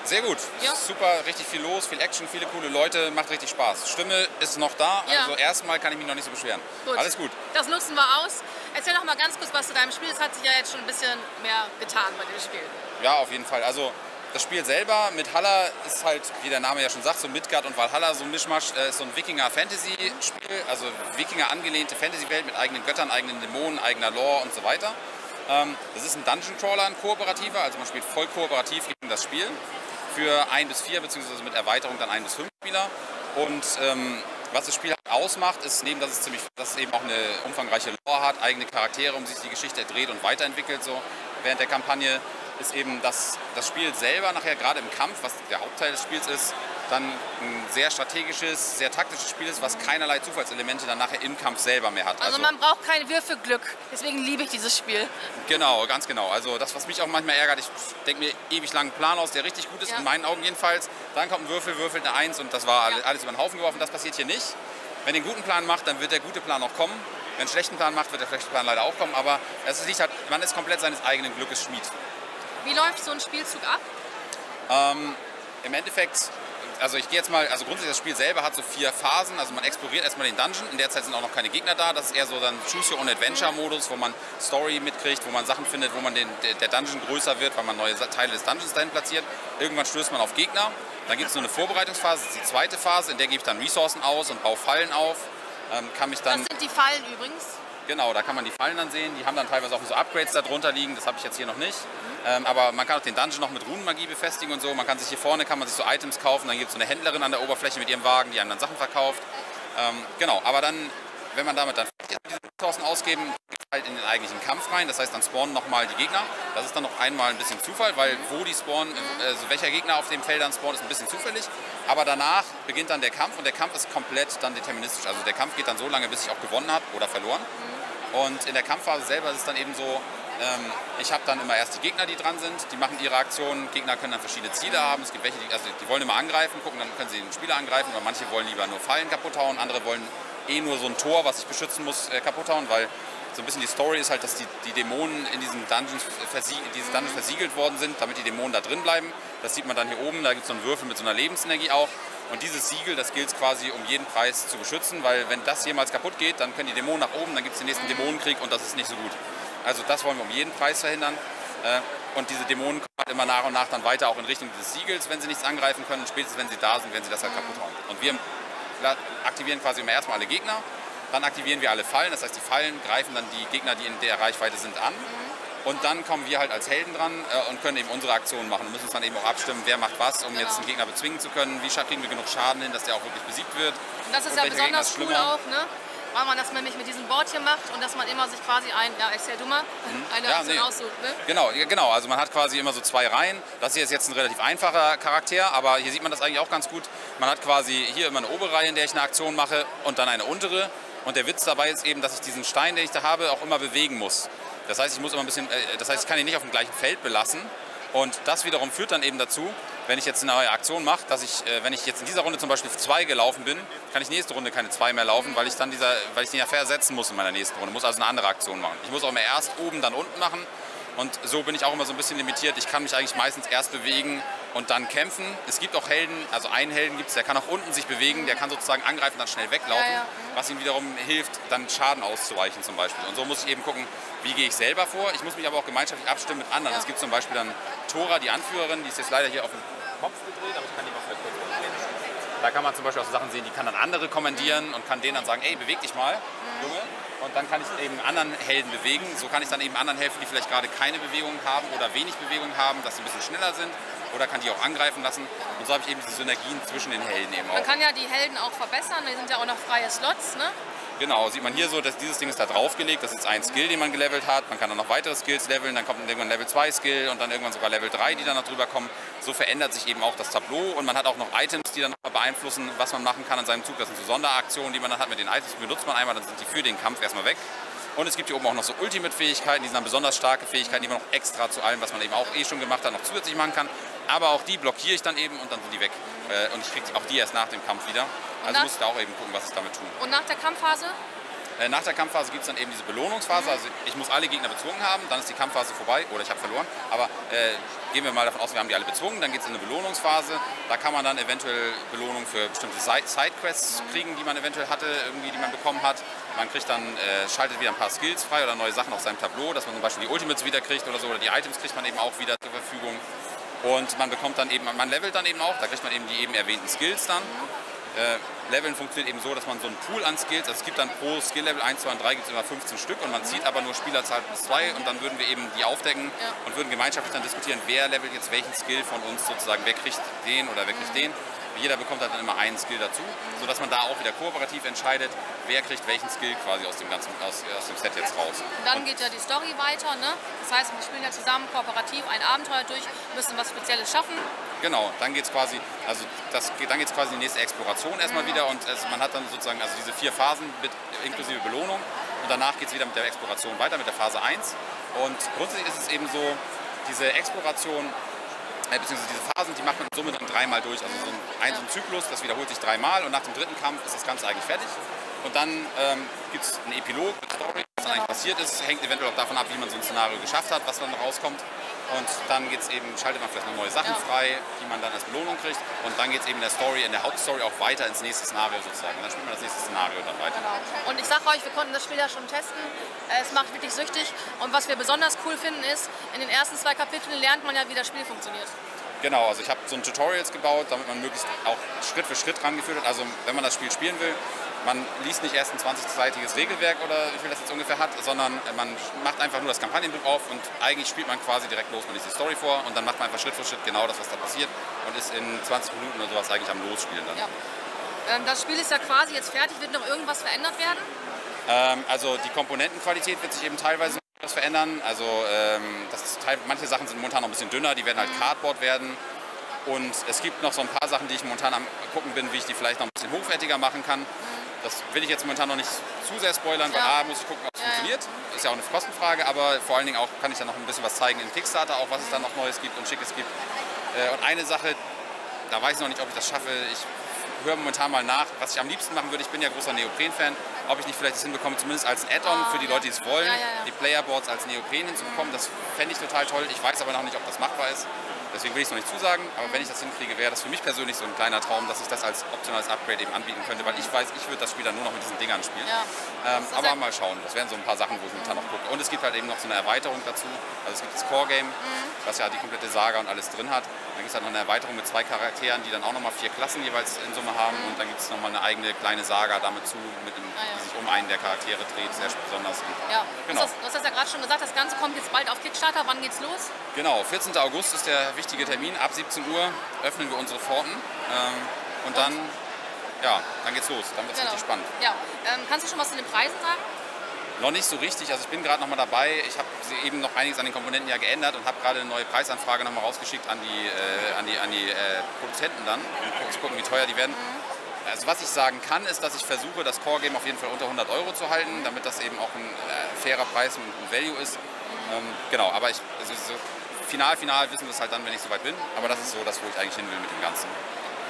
Sehr gut. Ja. Super, richtig viel los, viel Action, viele coole Leute, macht richtig Spaß. Stimme ist noch da, Ja. also erstmal kann ich mich noch nicht so beschweren. Alles gut. Das nutzen wir aus. Erzähl doch mal ganz kurz was zu deinem Spiel. Es hat sich ja jetzt schon ein bisschen mehr getan bei dem Spiel. Ja, auf jeden Fall. Also das Spiel selber mit Halla ist halt, wie der Name ja schon sagt, so Midgard und Valhalla, so ein Mischmasch, äh, ist so ein Wikinger-Fantasy-Spiel, also Wikinger angelehnte Fantasy-Welt mit eigenen Göttern, eigenen Dämonen, eigener Lore und so weiter. Ähm, das ist ein Dungeon-Crawler, ein kooperativer, also man spielt voll kooperativ gegen das Spiel für ein bis vier, beziehungsweise mit Erweiterung dann ein bis fünf Spieler. Und ähm, was das Spiel halt ausmacht, ist neben, dass es, ziemlich, dass es eben auch eine umfangreiche Lore hat, eigene Charaktere, um sich die Geschichte dreht und weiterentwickelt so während der Kampagne, ist eben, dass das Spiel selber nachher gerade im Kampf, was der Hauptteil des Spiels ist, dann ein sehr strategisches, sehr taktisches Spiel ist, was keinerlei Zufallselemente dann nachher im Kampf selber mehr hat. Also, man braucht kein Würfelglück. Deswegen liebe ich dieses Spiel. Genau, ganz genau. Also das, was mich auch manchmal ärgert, ich denke mir ewig langen Plan aus, der richtig gut ist, Ja. in meinen Augen jedenfalls. Dann kommt ein Würfel, würfelt eine Eins und das war alle- alles über den Haufen geworfen. Das passiert hier nicht. Wenn ihr einen guten Plan macht, dann wird der gute Plan auch kommen. Wenn einen schlechten Plan macht, wird der schlechte Plan leider auch kommen. Aber es liegt halt, man ist komplett seines eigenen Glückes Schmied. Wie läuft so ein Spielzug ab? Ähm, Im Endeffekt, also ich gehe jetzt mal, also grundsätzlich das Spiel selber hat so vier Phasen. Also man exploriert erstmal den Dungeon. In der Zeit sind auch noch keine Gegner da. Das ist eher so dann Choose Your Own Adventure Modus, wo man Story mitkriegt, wo man Sachen findet, wo man den, der- Dungeon größer wird, weil man neue Teile des Dungeons dahin platziert. Irgendwann stößt man auf Gegner. Dann gibt es so eine Vorbereitungsphase, das ist die zweite Phase, in der gebe ich dann Ressourcen aus und baue Fallen auf. Ähm, kann mich Das dann sind die Fallen übrigens. Genau, da kann man die Fallen dann sehen. Die haben dann teilweise auch so Upgrades da drunter liegen. Das habe ich jetzt hier noch nicht. Ähm, aber man kann auch den Dungeon noch mit Runenmagie befestigen und so. Man kann sich hier vorne kann man sich so Items kaufen. Dann gibt es so eine Händlerin an der Oberfläche mit ihrem Wagen, die einem dann Sachen verkauft. Ähm, genau, aber dann, wenn man damit dann diesen Ressourcen ausgeben, geht halt in den eigentlichen Kampf rein. Das heißt, dann spawnen nochmal die Gegner. Das ist dann noch einmal ein bisschen Zufall, weil wo die spawnen, äh, also welcher Gegner auf dem Feld dann spawnt, ist ein bisschen zufällig. Aber danach beginnt dann der Kampf und der Kampf ist komplett dann deterministisch. Also der Kampf geht dann so lange, bis ich auch gewonnen habe oder verloren. Und in der Kampfphase selber ist es dann eben so, ähm, ich habe dann immer erst die Gegner, die dran sind, die machen ihre Aktionen. Gegner können dann verschiedene Ziele haben. Es gibt welche, die, also die wollen immer angreifen, gucken, dann können sie den Spieler angreifen. Aber manche wollen lieber nur Fallen kaputt hauen, andere wollen eh nur so ein Tor, was ich beschützen muss, äh, kaputt hauen, weil so ein bisschen die Story ist halt, dass die, die Dämonen in diesen Dungeons, versie diese Dungeons versiegelt worden sind, damit die Dämonen da drin bleiben. Das sieht man dann hier oben, da gibt es so einen Würfel mit so einer Lebensenergie auch. Und dieses Siegel, das gilt quasi um jeden Preis zu beschützen, weil wenn das jemals kaputt geht, dann können die Dämonen nach oben, dann gibt es den nächsten Dämonenkrieg und das ist nicht so gut. Also das wollen wir um jeden Preis verhindern. Äh, Und diese Dämonen kommen halt immer nach und nach dann weiter auch in Richtung des Siegels, wenn sie nichts angreifen können. Und spätestens wenn sie da sind, werden sie das halt kaputt hauen. Und wir aktivieren quasi immer erstmal alle Gegner, dann aktivieren wir alle Fallen. Das heißt, die Fallen greifen dann die Gegner, die in der Reichweite sind, an. Und dann kommen wir halt als Helden dran äh, und können eben unsere Aktionen machen und müssen uns dann eben auch abstimmen, wer macht was, um jetzt einen Gegner bezwingen zu können. Wie kriegen wir genug Schaden hin, dass der auch wirklich besiegt wird. Und das ist Und ja besonders cool auch, ne? Weil man das nämlich mit diesem Board hier macht und dass man immer sich quasi ein, ja, erzähl du mal, eine Mhm. Ja, Aktion nee. aussucht, ne? Genau, genau. Also man hat quasi immer so zwei Reihen. Das hier ist jetzt ein relativ einfacher Charakter, aber hier sieht man das eigentlich auch ganz gut. Man hat quasi hier immer eine obere Reihe, in der ich eine Aktion mache und dann eine untere. Und der Witz dabei ist eben, dass ich diesen Stein, den ich da habe, auch immer bewegen muss. Das heißt, ich muss immer ein bisschen, äh, das heißt, ich kann ihn nicht auf dem gleichen Feld belassen. Und das wiederum führt dann eben dazu, wenn ich jetzt eine neue Aktion mache, dass ich, äh, wenn ich jetzt in dieser Runde zum Beispiel zwei gelaufen bin, kann ich nächste Runde keine zwei mehr laufen, weil ich dann dieser, weil ich den ja versetzen muss in meiner nächsten Runde. Muss also eine andere Aktion machen. Ich muss auch immer erst oben, dann unten machen. Und so bin ich auch immer so ein bisschen limitiert. Ich kann mich eigentlich meistens erst bewegen und dann kämpfen. Es gibt auch Helden, also einen Helden gibt es, der kann auch unten sich bewegen, der kann sozusagen angreifen, dann schnell weglaufen, Ja, ja. was ihm wiederum hilft, dann Schaden auszuweichen zum Beispiel. Und so muss ich eben gucken, wie gehe ich selber vor. Ich muss mich aber auch gemeinschaftlich abstimmen mit anderen. Es gibt zum Beispiel dann Tora, die Anführerin, die ist jetzt leider hier auf dem Kopf gedreht, aber ich kann die mal vielleicht kurz umdrehen. Da kann man zum Beispiel auch so Sachen sehen, die kann dann andere kommandieren und kann denen dann sagen, ey, beweg dich mal, Junge. Und dann kann ich eben anderen Helden bewegen. So kann ich dann eben anderen helfen, die vielleicht gerade keine Bewegung haben oder wenig Bewegung haben, dass sie ein bisschen schneller sind. Oder kann die auch angreifen lassen. Und so habe ich eben diese Synergien zwischen den Helden eben Man auch. kann ja die Helden auch verbessern, die sind ja auch noch freie Slots, ne? Genau, sieht man hier so, dass dieses Ding ist da draufgelegt. Das ist ein Skill, den man gelevelt hat. Man kann dann noch weitere Skills leveln, dann kommt irgendwann Level 2 Skill und dann irgendwann sogar Level 3, die dann noch drüber kommen. So verändert sich eben auch das Tableau und man hat auch noch Items, die dann beeinflussen, was man machen kann an seinem Zug. Das sind so Sonderaktionen, die man dann hat mit den Items. Die benutzt man einmal, dann sind die für den Kampf erstmal weg. Und es gibt hier oben auch noch so Ultimate-Fähigkeiten, die sind dann besonders starke Fähigkeiten, die man noch extra zu allem, was man eben auch eh schon gemacht hat, noch zusätzlich machen kann. Aber auch die blockiere ich dann eben und dann sind die weg. Äh, Und ich kriege auch die erst nach dem Kampf wieder. Also nach- muss ich da auch eben gucken, was ich damit tun. Und nach der Kampfphase? Äh, Nach der Kampfphase gibt es dann eben diese Belohnungsphase. Also ich muss alle Gegner bezwungen haben, dann ist die Kampfphase vorbei oder ich habe verloren. Aber äh, gehen wir mal davon aus, wir haben die alle bezwungen, dann geht es in eine Belohnungsphase. Da kann man dann eventuell Belohnungen für bestimmte Side- Sidequests kriegen, die man eventuell hatte, irgendwie, die man bekommen hat. Man kriegt dann, äh, schaltet wieder ein paar Skills frei oder neue Sachen auf seinem Tableau, dass man zum Beispiel die Ultimates wieder kriegt oder so, oder die Items kriegt man eben auch wieder zur Verfügung. Und man bekommt dann eben, man levelt dann eben auch, da kriegt man eben die eben erwähnten Skills dann. Äh, Leveln funktioniert eben so, dass man so einen Pool an Skills, also es gibt dann pro Skill-Level 1, 2 und 3 gibt es immer 15 Stück und man zieht aber nur Spielerzahl plus 2 und dann würden wir eben die aufdecken und würden gemeinschaftlich dann diskutieren, wer levelt jetzt welchen Skill von uns sozusagen, wer kriegt den oder wer kriegt den. Jeder bekommt halt dann immer einen Skill dazu, sodass man da auch wieder kooperativ entscheidet, wer kriegt welchen Skill quasi aus dem ganzen aus, aus dem Set jetzt raus. Und dann geht ja die Story weiter. Ne? Das heißt, wir spielen ja zusammen kooperativ ein Abenteuer durch, müssen was Spezielles schaffen. Genau, dann geht es quasi, also das dann geht's quasi in die nächste Exploration erstmal wieder und es, man hat dann sozusagen also diese vier Phasen mit inklusive Belohnung und danach geht es wieder mit der Exploration weiter, mit der Phase 1. Und grundsätzlich ist es eben so, diese Exploration, äh, beziehungsweise diese Phasen, die macht man in Summe dann dreimal durch. Also so ein, ein, so ein Zyklus, das wiederholt sich dreimal und nach dem dritten Kampf ist das Ganze eigentlich fertig. Und dann ähm, gibt es einen Epilog, eine Story, was dann eigentlich passiert ist. Hängt eventuell auch davon ab, wie man so ein Szenario geschafft hat, was dann rauskommt. Und dann geht's eben, schaltet man vielleicht noch neue Sachen Ja. frei, die man dann als Belohnung kriegt. Und dann geht es eben in der Story, in der Hauptstory auch weiter ins nächste Szenario sozusagen. Und dann spielt man das nächste Szenario dann weiter. Genau. Und ich sage euch, wir konnten das Spiel ja schon testen. Äh, Es macht wirklich süchtig. Und was wir besonders cool finden ist, in den ersten zwei Kapiteln lernt man ja, wie das Spiel funktioniert. Genau, also ich habe so ein Tutorials gebaut, damit man möglichst auch Schritt für Schritt rangeführt wird. Also wenn man das Spiel spielen will, man liest nicht erst ein 20-seitiges Regelwerk oder wie viel das jetzt ungefähr hat, sondern man macht einfach nur das Kampagnenbuch auf und eigentlich spielt man quasi direkt los. Man liest die Story vor und dann macht man einfach Schritt für Schritt genau das, was da passiert und ist in 20 Minuten oder sowas eigentlich am Losspielen dann. Ja. Ähm, Das Spiel ist ja quasi jetzt fertig. Wird noch irgendwas verändert werden? Ähm, also die Komponentenqualität wird sich eben teilweise etwas verändern. Also ähm, das teil, manche Sachen sind momentan noch ein bisschen dünner, die werden halt Cardboard werden. Und es gibt noch so ein paar Sachen, die ich momentan am gucken bin, wie ich die vielleicht noch ein bisschen hochwertiger machen kann. Das will ich jetzt momentan noch nicht zu sehr spoilern, weil. A, muss ich gucken, ob es funktioniert. Ist ja auch eine Kostenfrage, aber vor allen Dingen auch kann ich dann noch ein bisschen was zeigen in Kickstarter, auch was es da noch Neues gibt und Schickes gibt. Äh, und eine Sache, da weiß ich noch nicht, ob ich das schaffe. Ich höre momentan mal nach, was ich am liebsten machen würde. Ich bin ja großer Neopren-Fan. Ob ich nicht vielleicht das hinbekomme, zumindest als Add-on für die Leute, die es wollen, Ja, ja, ja. die Playerboards als Neopren hinzubekommen. Das fände ich total toll. Ich weiß aber noch nicht, ob das machbar ist. Deswegen will ich es noch nicht zusagen. Aber wenn ich das hinkriege, wäre das für mich persönlich so ein kleiner Traum, dass ich das als optionales Upgrade eben anbieten könnte. Weil ich weiß, ich würde das Spiel dann nur noch mit diesen Dingern spielen. Ja. Ähm, aber ja- mal schauen. Das wären so ein paar Sachen, wo ich momentan noch gucke. Und es gibt halt eben noch so eine Erweiterung dazu. Also es gibt das Core-Game, Mhm. was ja die komplette Saga und alles drin hat. Dann gibt es halt noch eine Erweiterung mit zwei Charakteren, die dann auch nochmal vier Klassen jeweils in Summe haben. Und dann gibt es nochmal eine eigene kleine Saga damit zu, mit Mhm. Ah, ja. die sich um einen der Charaktere dreht. Sehr besonders. Ja. Genau. Du, hast das, du hast das ja gerade schon gesagt, das Ganze kommt jetzt bald auf Kickstarter. Wann geht's los? Genau, 14. August ist der wichtige Termin. Ab 17 Uhr öffnen wir unsere Pforten. Ähm, und dann, ja, dann geht's los. Dann wird's richtig spannend. Ja. Ähm, kannst du schon was zu den Preisen sagen? Noch nicht so richtig. Also ich bin gerade noch mal dabei. Ich habe eben noch einiges an den Komponenten ja geändert und habe gerade eine neue Preisanfrage noch mal rausgeschickt an die, äh, an die, an die äh, Produzenten dann, um zu gucken, wie teuer die werden. Also was ich sagen kann, ist, dass ich versuche, das Core-Game auf jeden Fall unter 100 Euro zu halten, damit das eben auch ein äh, fairer Preis und ein Value ist. Ähm, genau, aber ich, also so final, final wissen wir es halt dann, wenn ich soweit bin. Aber das ist so das, wo ich eigentlich hin will mit dem Ganzen.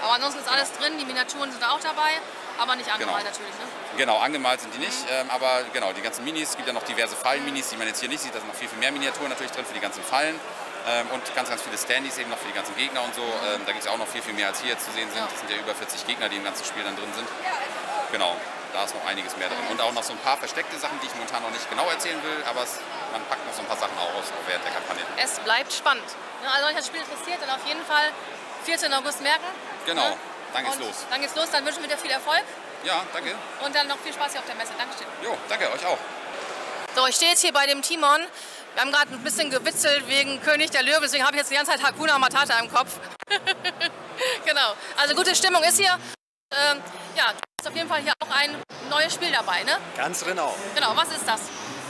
Aber ansonsten ist alles drin, die Miniaturen sind auch dabei, aber nicht angemalt Genau. natürlich. Ne? Genau, angemalt sind die nicht, ähm, aber genau, die ganzen Minis, es gibt ja noch diverse Fallen-Minis, die man jetzt hier nicht sieht, da sind noch viel, viel mehr Miniaturen natürlich drin für die ganzen Fallen ähm, und ganz, ganz viele Standys eben noch für die ganzen Gegner und so. Ähm, da gibt es ja auch noch viel, viel mehr als hier jetzt zu sehen sind. Ja. Das sind ja über 40 Gegner, die im ganzen Spiel dann drin sind. Genau, da ist noch einiges mehr drin. Und auch noch so ein paar versteckte Sachen, die ich momentan noch nicht genau erzählen will, aber es, man packt noch so ein paar Sachen aus während der Kampagne. Es bleibt spannend. Ja, also, euch das Spiel interessiert, dann auf jeden Fall 14. August merken. Genau, Ne? dann geht's Und los. Dann geht's los, dann wünschen wir dir viel Erfolg Ja, danke. und dann noch viel Spaß hier auf der Messe. Dankeschön. Jo, danke, euch auch. So, ich stehe jetzt hier bei dem Timon. Wir haben gerade ein bisschen gewitzelt wegen König der Löwen, deswegen habe ich jetzt die ganze Zeit Hakuna Matata im Kopf. genau. Also gute Stimmung ist hier. Ähm, ja, ist auf jeden Fall hier auch ein neues Spiel dabei, ne? Ganz genau. Genau, was ist das?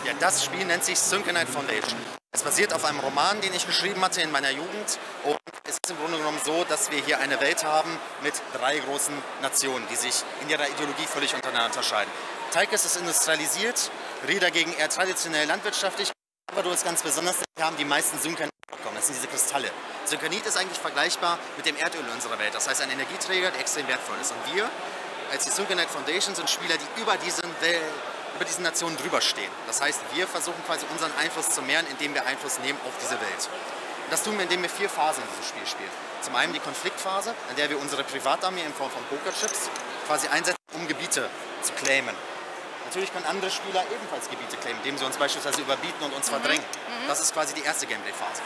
Ja, das Spiel nennt sich Synchronite Foundation. Es basiert auf einem Roman, den ich geschrieben hatte in meiner Jugend. Und es ist im Grunde genommen so, dass wir hier eine Welt haben mit drei großen Nationen, die sich in ihrer Ideologie völlig untereinander unterscheiden. Teikes ist industrialisiert, Rie dagegen eher traditionell landwirtschaftlich. Aber du ist ganz besonders, wir haben die meisten Synchronite bekommen. Das sind diese Kristalle. Synchronit ist eigentlich vergleichbar mit dem Erdöl in unserer Welt. Das heißt, ein Energieträger, der extrem wertvoll ist. Und wir als die Synchronite Foundation sind Spieler, die über diesen, über diesen Nationen drüber stehen. Das heißt, wir versuchen quasi unseren Einfluss zu mehren, indem wir Einfluss nehmen auf diese Welt. Und das tun wir, indem wir vier Phasen in diesem Spiel spielen. Zum einen die Konfliktphase, in der wir unsere Privatarmee in Form von Pokerchips quasi einsetzen, um Gebiete zu claimen. Natürlich können andere Spieler ebenfalls Gebiete claimen, indem sie uns beispielsweise überbieten und uns verdrängen. Das ist quasi die erste Gameplay-Phase.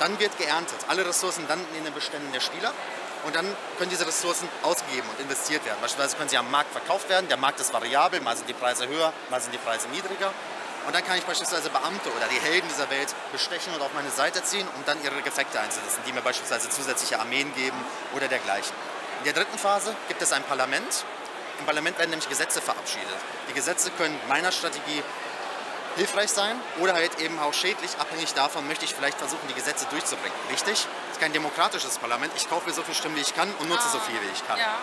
Dann wird geerntet. Alle Ressourcen landen in den Beständen der Spieler. Und dann können diese Ressourcen ausgegeben und investiert werden. Beispielsweise können sie am Markt verkauft werden. Der Markt ist variabel, mal sind die Preise höher, mal sind die Preise niedriger. Und dann kann ich beispielsweise Beamte oder die Helden dieser Welt bestechen und auf meine Seite ziehen, um dann ihre Gefekte einzusetzen, die mir beispielsweise zusätzliche Armeen geben oder dergleichen. In der dritten Phase gibt es ein Parlament. Im Parlament werden nämlich Gesetze verabschiedet. Die Gesetze können meiner Strategie hilfreich sein oder halt eben auch schädlich. Abhängig davon möchte ich vielleicht versuchen, die Gesetze durchzubringen. Wichtig, es ist kein demokratisches Parlament. Ich kaufe mir so viel Stimmen, wie ich kann und nutze so viel, wie ich kann. Ja.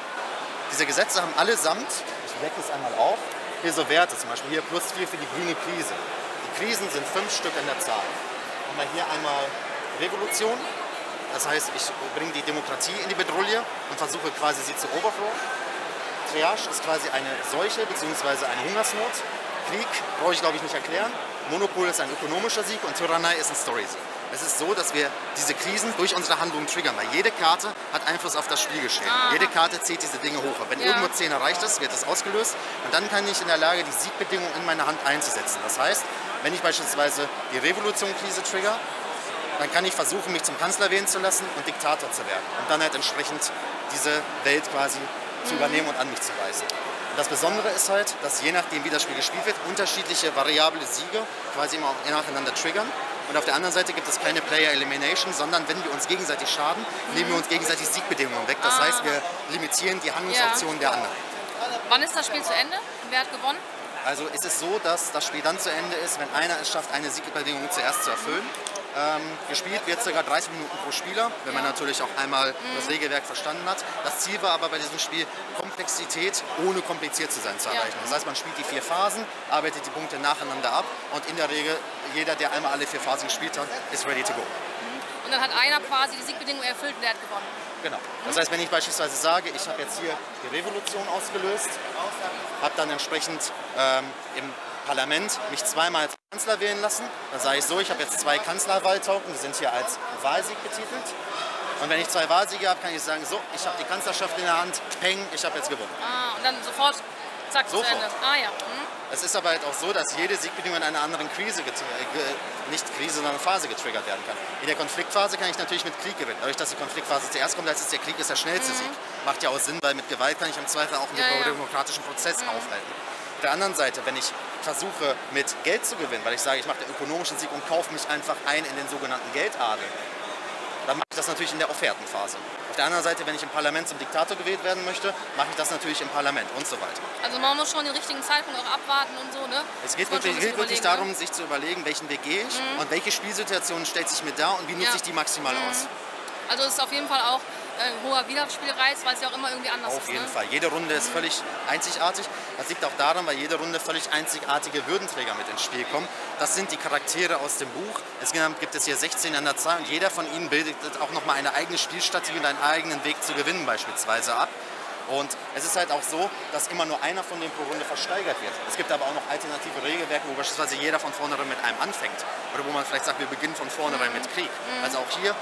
Diese Gesetze haben allesamt, ich decke es einmal auf, hier so Werte, zum Beispiel hier plus 4 für die grüne Krise. Die Krisen sind fünf Stück in der Zahl. Haben wir hier einmal Revolution, das heißt, ich bringe die Demokratie in die Bedrohung und versuche quasi sie zu overthrow. Triage ist quasi eine Seuche bzw. eine Hungersnot. Krieg brauche ich glaube ich nicht erklären. Monopol ist ein ökonomischer Sieg und Tyrannei ist ein Story-Sieg. Es ist so, dass wir diese Krisen durch unsere Handlungen triggern, weil jede Karte hat Einfluss auf das Spielgeschehen. Jede Karte zählt diese Dinge hoch. Und wenn Ja. irgendwo 10 erreicht ist, wird es ausgelöst und dann kann ich in der Lage, die Siegbedingungen in meiner Hand einzusetzen. Das heißt, wenn ich beispielsweise die Revolution-Krise trigger, dann kann ich versuchen, mich zum Kanzler wählen zu lassen und Diktator zu werden. Und dann halt entsprechend diese Welt quasi zu übernehmen und an mich zu reißen. Und das Besondere ist halt, dass je nachdem, wie das Spiel gespielt wird, unterschiedliche variable Siege quasi immer auch nacheinander triggern. Und auf der anderen Seite gibt es keine Player Elimination, sondern wenn wir uns gegenseitig schaden, nehmen wir uns gegenseitig Siegbedingungen weg. Das heißt, wir limitieren die Handlungsoptionen der anderen. Wann ist das Spiel zu Ende? Wer hat gewonnen? Also ist es so, dass das Spiel dann zu Ende ist, wenn einer es schafft, eine Siegbedingung zuerst zu erfüllen. Ähm, gespielt wird ca. 30 Minuten pro Spieler, wenn man natürlich auch einmal das Regelwerk verstanden hat. Das Ziel war aber bei diesem Spiel, Komplexität ohne kompliziert zu sein zu erreichen. Das heißt, man spielt die vier Phasen, arbeitet die Punkte nacheinander ab und in der Regel, jeder, der einmal alle vier Phasen gespielt hat, ist ready to go. Und dann hat einer quasi die Siegbedingung erfüllt und der hat gewonnen. Genau. Das heißt, wenn ich beispielsweise sage, ich habe jetzt hier die Revolution ausgelöst, habe dann entsprechend ähm, im Parlament mich zweimal als Kanzler wählen lassen, dann sage ich so, ich habe jetzt zwei Kanzlerwahltoken, die sind hier als Wahlsieg betitelt. Und wenn ich zwei Wahlsiege habe, kann ich sagen, so, ich habe die Kanzlerschaft in der Hand, peng, ich habe jetzt gewonnen. Ah, und dann sofort, zack, zu Sofort. Ende. Ah ja. Mhm. Es ist aber halt auch so, dass jede Siegbedingung in einer anderen Krise, äh, nicht Krise, sondern Phase getriggert werden kann. In der Konfliktphase kann ich natürlich mit Krieg gewinnen. Dadurch, dass die Konfliktphase zuerst kommt, als ist der Krieg ist der schnellste Sieg. Macht ja auch Sinn, weil mit Gewalt kann ich im Zweifel auch einen Ja, ja. demokratischen Prozess aufhalten. Auf der anderen Seite, wenn ich versuche, mit Geld zu gewinnen, weil ich sage, ich mache den ökonomischen Sieg und kaufe mich einfach ein in den sogenannten Geldadel, dann mache ich das natürlich in der Offertenphase. Auf der anderen Seite, wenn ich im Parlament zum Diktator gewählt werden möchte, mache ich das natürlich im Parlament und so weiter. Also man muss schon den richtigen Zeitpunkt auch abwarten und so, ne? Es geht wirklich, geht wirklich bisschen darum, sich zu überlegen, welchen Weg gehe ich und welche Spielsituation stellt sich mir da und wie nutze Ja. ich die maximal aus. überlegen. Also es ist auf jeden Fall auch äh, ein hoher Wiederspielreiz, weil es ja auch immer irgendwie anders Auf ist. jeden ne? Fall. Jede Runde ist völlig einzigartig. Das liegt auch daran, weil jede Runde völlig einzigartige Würdenträger mit ins Spiel kommen. Das sind die Charaktere aus dem Buch. Insgesamt gibt es hier 16 an der Zahl und jeder von ihnen bildet auch nochmal eine eigene Spielstrategie und einen eigenen Weg zu gewinnen beispielsweise ab. Und es ist halt auch so, dass immer nur einer von denen pro Runde versteigert wird. Es gibt aber auch noch alternative Regelwerke, wo beispielsweise jeder von vornherein mit einem anfängt. Oder wo man vielleicht sagt, wir beginnen von vornherein mit Krieg. Also auch hier